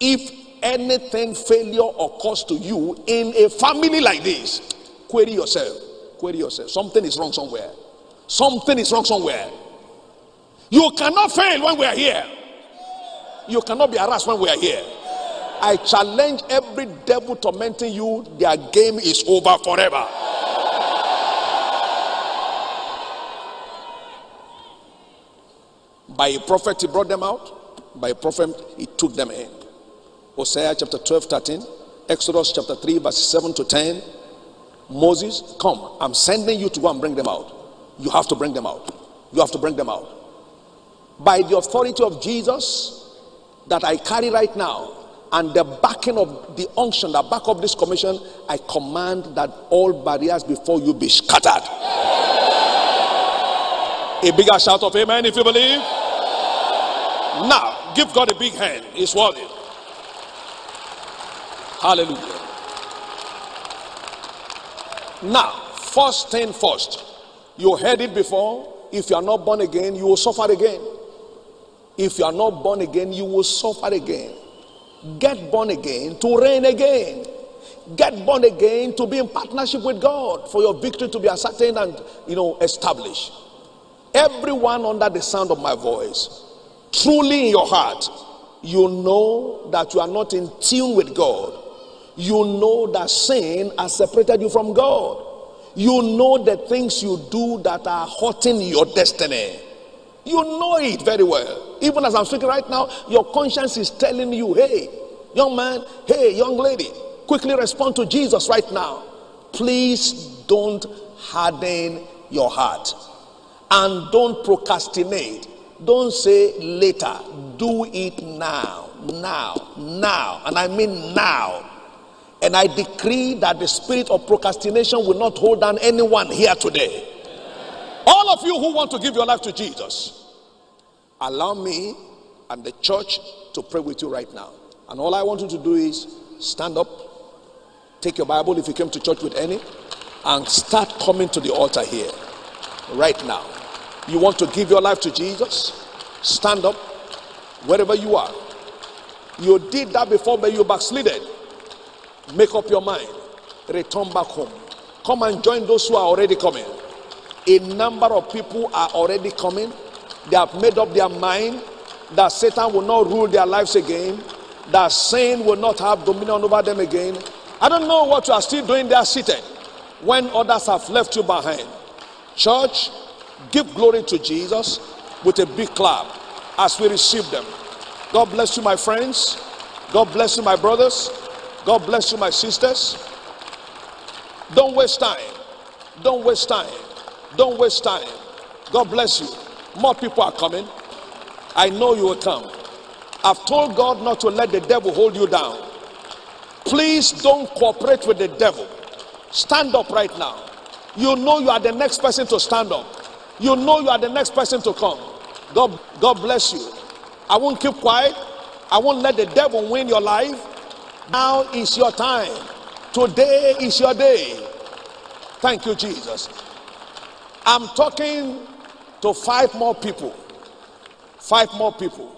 S1: If anything failure occurs to you in a family like this, query yourself. Query yourself. Something is wrong somewhere. Something is wrong somewhere. You cannot fail when we are here. You cannot be harassed when we are here. I challenge every devil tormenting you, their game is over forever. By a prophet, he brought them out. By a prophet, he took them in. Hosea chapter 12, 13. Exodus chapter 3, verse 7 to 10. Moses, come. I'm sending you to go and bring them out. You have to bring them out. You have to bring them out by the authority of Jesus that I carry right now and the backing of the unction that back up this commission, I command that all barriers before you be scattered. A bigger shout of amen if you believe. Now, give God a big hand. It's worth it. Hallelujah. Now, first thing first. You heard it before. If you are not born again, you will suffer again. If you are not born again, you will suffer again. Get born again to reign again. Get born again to be in partnership with God for your victory to be ascertained and you know established. Everyone under the sound of my voice, truly in your heart, you know that you are not in tune with God. You know that sin has separated you from God. You know the things you do that are hurting your destiny. You know it very well. Even as I'm speaking right now, your conscience is telling you, hey, young man, hey, young lady, quickly respond to Jesus right now. Please don't harden your heart and don't procrastinate. Don't say later. Do it now, now, now. And I mean now. And I decree that the spirit of procrastination will not hold down anyone here today. All of you who want to give your life to Jesus, allow me and the church to pray with you right now. And all I want you to do is stand up, take your Bible if you came to church with any, and start coming to the altar here right now. You want to give your life to Jesus? Stand up wherever you are. You did that before, but you backslided. Make up your mind. Return back home. Come and join those who are already coming. A number of people are already coming. They have made up their mind that Satan will not rule their lives again, that sin will not have dominion over them again. I don't know what you are still doing there seated when others have left you behind. Church, give glory to Jesus with a big clap as we receive them. God bless you, my friends. God bless you, my brothers. God bless you, my sisters. Don't waste time. Don't waste time. Don't waste time. God bless you. More people are coming. I know you will come. I've told God not to let the devil hold you down. Please don't cooperate with the devil. Stand up right now. You know you are the next person to stand up. You know you are the next person to come. God, God bless you. I won't keep quiet. I won't let the devil win your life. Now is your time. Today is your day. Thank you, Jesus. I'm talking to five more people. Five more people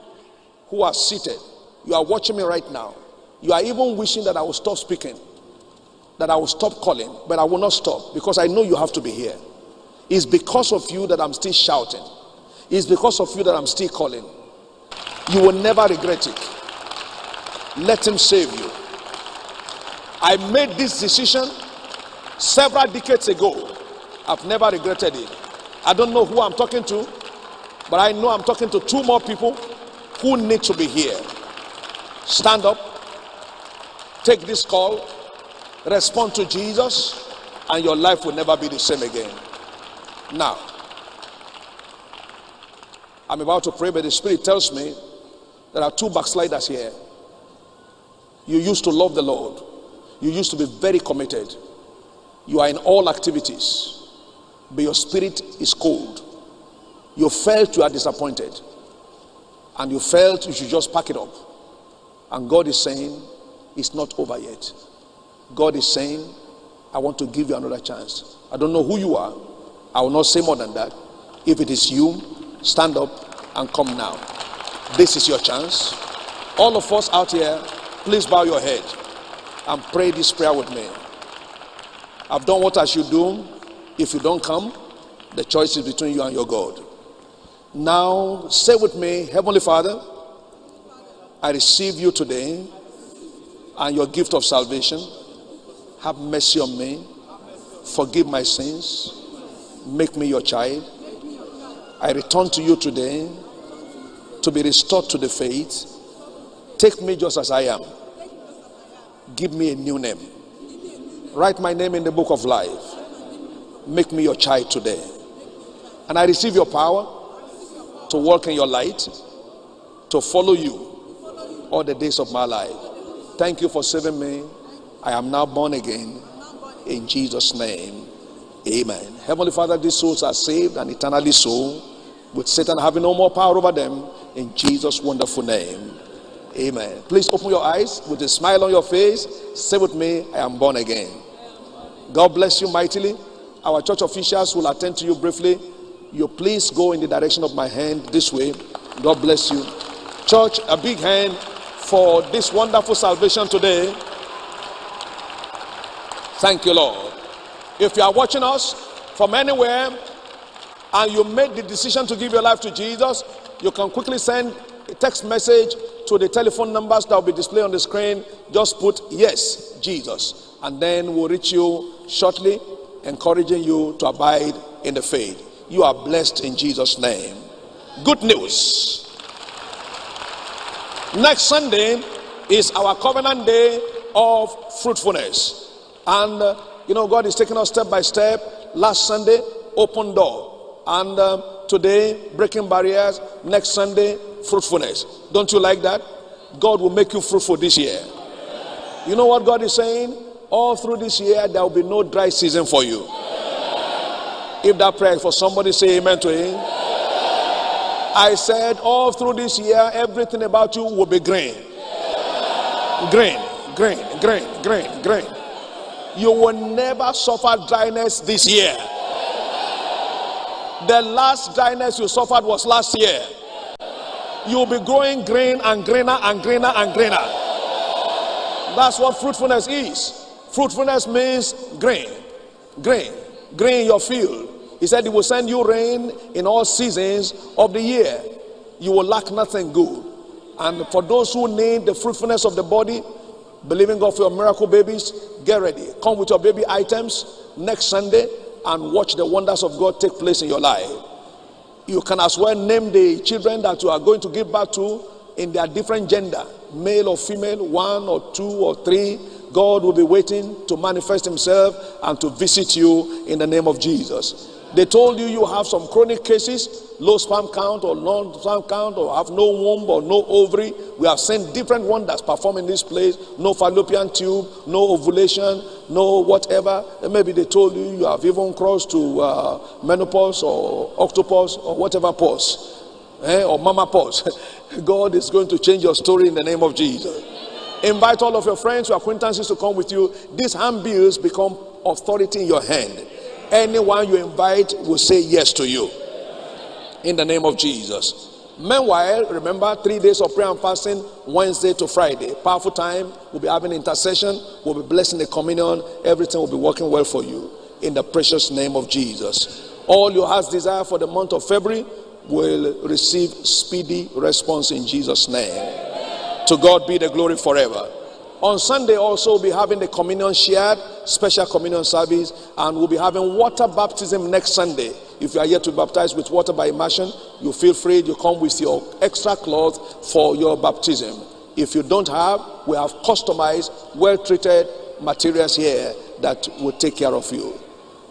S1: who are seated. You are watching me right now. You are even wishing that I will stop speaking, that I will stop calling, but I will not stop because I know you have to be here. It's because of you that I'm still shouting. It's because of you that I'm still calling. You will never regret it. Let Him save you. I made this decision several decades ago. I've never regretted it. I don't know who I'm talking to, but I know I'm talking to two more people who need to be here. Stand up, take this call, respond to Jesus, and your life will never be the same again. Now, I'm about to pray, but the Spirit tells me there are two backsliders here. You used to love the Lord, you used to be very committed. You are in all activities, but your spirit is cold. You felt you are disappointed, and you felt you should just pack it up. And God is saying, It's not over yet. God is saying, I want to give you another chance. I don't know who you are. I will not say more than that. If it is you, stand up and come now. This is your chance. All of us out here, please bow your head and pray this prayer with me. I've done what I should do. If you don't come, the choice is between you and your God. Now, say with me, Heavenly Father, I receive you today and your gift of salvation. Have mercy on me. Forgive my sins. Make me your child. I return to you today to be restored to the faith. Take me just as I am. Give me a new name. Write my name in the book of life. Make me your child today. And I receive your power to walk in your light, to follow you all the days of my life. Thank you for saving me. I am now born again. In Jesus' name, amen. Heavenly Father, these souls are saved and eternally so, with Satan having no more power over them. In Jesus' wonderful name, amen. Please open your eyes with a smile on your face. Say with me, I am born again. God bless you mightily. Our church officials will attend to you briefly. You please go in the direction of my hand this way. God bless you. Church, a big hand for this wonderful salvation today. Thank you, Lord. If you are watching us from anywhere and you made the decision to give your life to Jesus, you can quickly send a text message to the telephone numbers that will be displayed on the screen. Just put yes, Jesus, and then we'll reach you shortly, encouraging you to abide in the faith. You are blessed in Jesus' name. Good news. Next Sunday is our covenant day of fruitfulness. And, uh, you know, God is taking us step by step. Last Sunday, open door. And uh, today, breaking barriers. Next Sunday, fruitfulness. Don't you like that? God will make you fruitful this year. You know what God is saying? All through this year, there will be no dry season for you. If that prayer for somebody, say amen to him. I said, all through this year, everything about you will be green. Green, green, green, green, green. You will never suffer dryness this year. The last dryness you suffered was last year. You'll be growing green and greener and greener and greener. That's what fruitfulness is. Fruitfulness means grain, grain, grain in your field. He said he will send you rain in all seasons of the year. You will lack nothing good. And for those who need the fruitfulness of the body, believing God for your miracle babies, get ready. Come with your baby items next Sunday and watch the wonders of God take place in your life. You can as well name the children that you are going to give birth to in their different gender, male or female, one or two or three. God will be waiting to manifest himself and to visit you in the name of Jesus. They told you you have some chronic cases, low sperm count or non sperm count, or have no womb or no ovary. We have seen different wonders perform in this place. No fallopian tube, no ovulation, no whatever. And maybe they told you you have even crossed to uh, menopause or octopus or whatever pause, eh, or mama pause. God is going to change your story in the name of Jesus. Invite all of your friends, your acquaintances to come with you. These handbills become authority in your hand. Anyone you invite will say yes to you. In the name of Jesus. Meanwhile, remember three days of prayer and fasting, Wednesday to Friday. Powerful time. We'll be having intercession. We'll be blessing the communion. Everything will be working well for you. In the precious name of Jesus. All your heart's desire for the month of February will receive speedy response in Jesus' name. To God be the glory forever. On Sunday, also, we'll be having the communion shared, special communion service, and we'll be having water baptism next Sunday. If you are yet to baptize with water by immersion, you feel free, you come with your extra cloth for your baptism. If you don't have, we have customized, well treated materials here that will take care of you.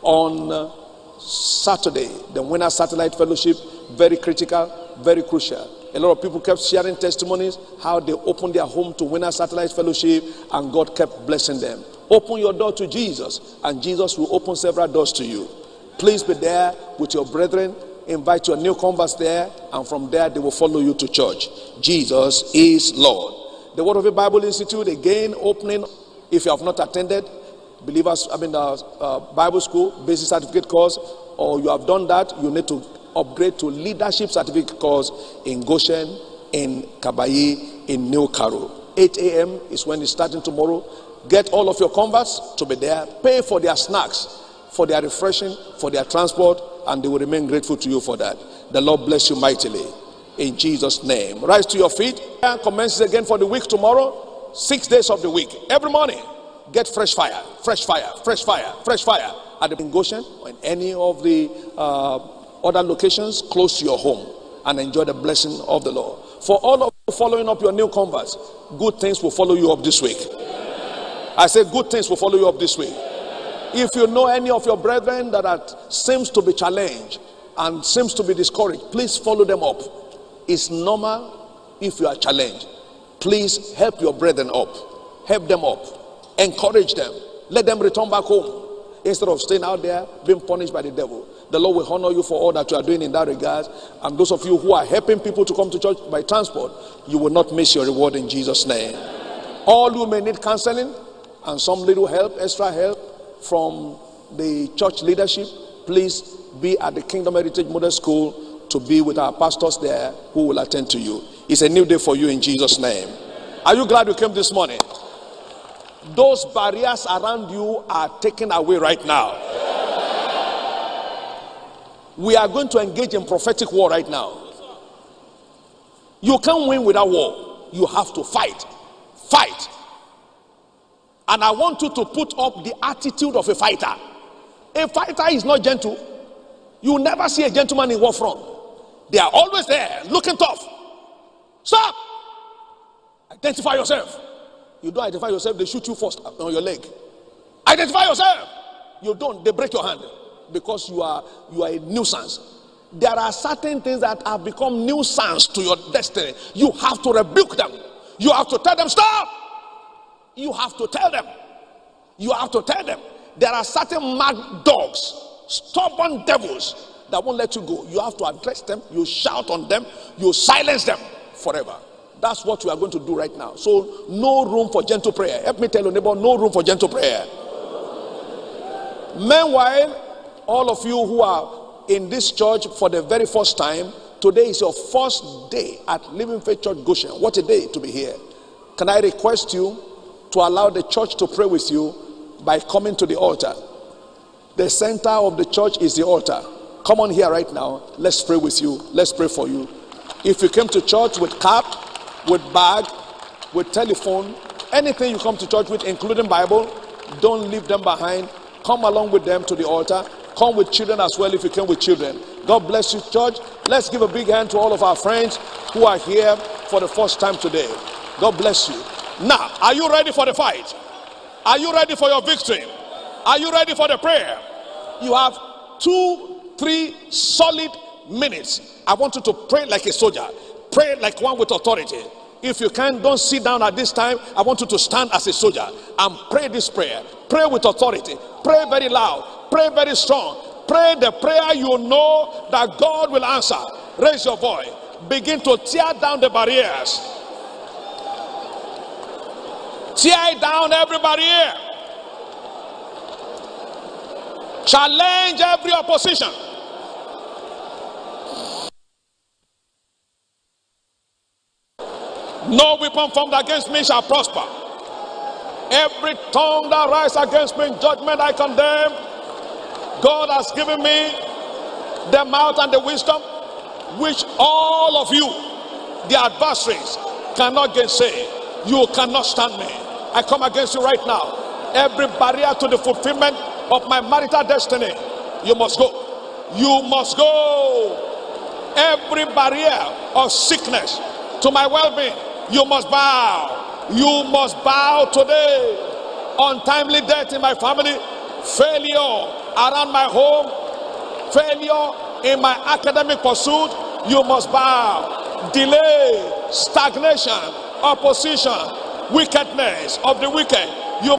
S1: On uh, Saturday, the Winner Satellite Fellowship, very critical, very crucial. A lot of people kept sharing testimonies how they opened their home to Winner Satellite Fellowship and God kept blessing them. Open your door to Jesus and Jesus will open several doors to you. Please be there with your brethren. Invite your new converts there and from there they will follow you to church. Jesus is Lord. The Word of the Bible Institute again opening. If you have not attended, believers, I mean, uh, uh, Bible school, basic certificate course, or you have done that, you need to upgrade to leadership certificate course in Goshen, in Kabayi, in New Karu. 8 a.m. is when it's starting tomorrow. Get all of your converts to be there. Pay for their snacks, for their refreshing, for their transport, and they will remain grateful to you for that. The Lord bless you mightily. In Jesus' name. Rise to your feet. And commences again for the week tomorrow. Six days of the week. Every morning, get fresh fire, fresh fire, fresh fire, fresh fire at the Goshen or in any of the uh, other locations close to your home and enjoy the blessing of the Lord. For all of you following up your new converts, good things will follow you up this week. I say good things will follow you up this week. If you know any of your brethren that are, seems to be challenged and seems to be discouraged, please follow them up. It's normal if you are challenged. Please help your brethren up. Help them up. Encourage them. Let them return back home instead of staying out there being punished by the devil. The Lord will honor you for all that you are doing in that regard. And those of you who are helping people to come to church by transport, you will not miss your reward in Jesus' name. All who may need counseling and some little help, extra help from the church leadership, please be at the Kingdom Heritage Model School to be with our pastors there who will attend to you. It's a new day for you in Jesus' name. Are you glad you came this morning? Those barriers around you are taken away right now. We are going to engage in prophetic war right now. You can't win without war. You have to fight. Fight. And I want you to put up the attitude of a fighter. A fighter is not gentle. You never see a gentleman in war front. They are always there, looking tough. Stop. Identify yourself. You don't identify yourself, they shoot you first on your leg. Identify yourself. You don't, they break your hand because you are you are a nuisance. There are certain things that have become nuisance to your destiny. You have to rebuke them. You have to tell them, stop. You have to tell them. You have to tell them. There are certain mad dogs, stubborn devils that won't let you go. You have to address them. You shout on them. You silence them forever. That's what we are going to do right now. So, no room for gentle prayer. Help me tell your neighbor, no room for gentle prayer. Meanwhile, all of you who are in this church for the very first time, Today is your first day at Living Faith Church Goshen. What a day to be here. Can I request you to allow the church to pray with you by coming to the altar? The center of the church is the altar. Come on here right now. Let's pray with you. Let's pray for you. If you came to church with cap, with bag, with telephone, anything you come to church with, including Bible, don't leave them behind. Come along with them to the altar. Come with children as well if you came with children. God bless you, church. Let's give a big hand to all of our friends who are here for the first time today. God bless you. Now, are you ready for the fight? Are you ready for your victory? Are you ready for the prayer? You have two, three solid minutes. I want you to pray like a soldier, pray like one with authority. If you can, don't sit down at this time. I want you to stand as a soldier and pray this prayer. Pray with authority. Pray very loud. Pray very strong. Pray the prayer you know that God will answer. Raise your voice. Begin to tear down the barriers. Tear down every barrier. Challenge every opposition. No weapon formed against me shall prosper. Every tongue that rises against me in judgment I condemn. God has given me the mouth and the wisdom which all of you, the adversaries, cannot gainsay. You cannot stand me. I come against you right now. Every barrier to the fulfillment of my marital destiny, you must go. You must go. Every barrier of sickness to my well being, you must bow. You must bow today. Untimely death in my family, failure around my home, failure in my academic pursuit, you must bow. Delay, stagnation, opposition, wickedness of the wicked,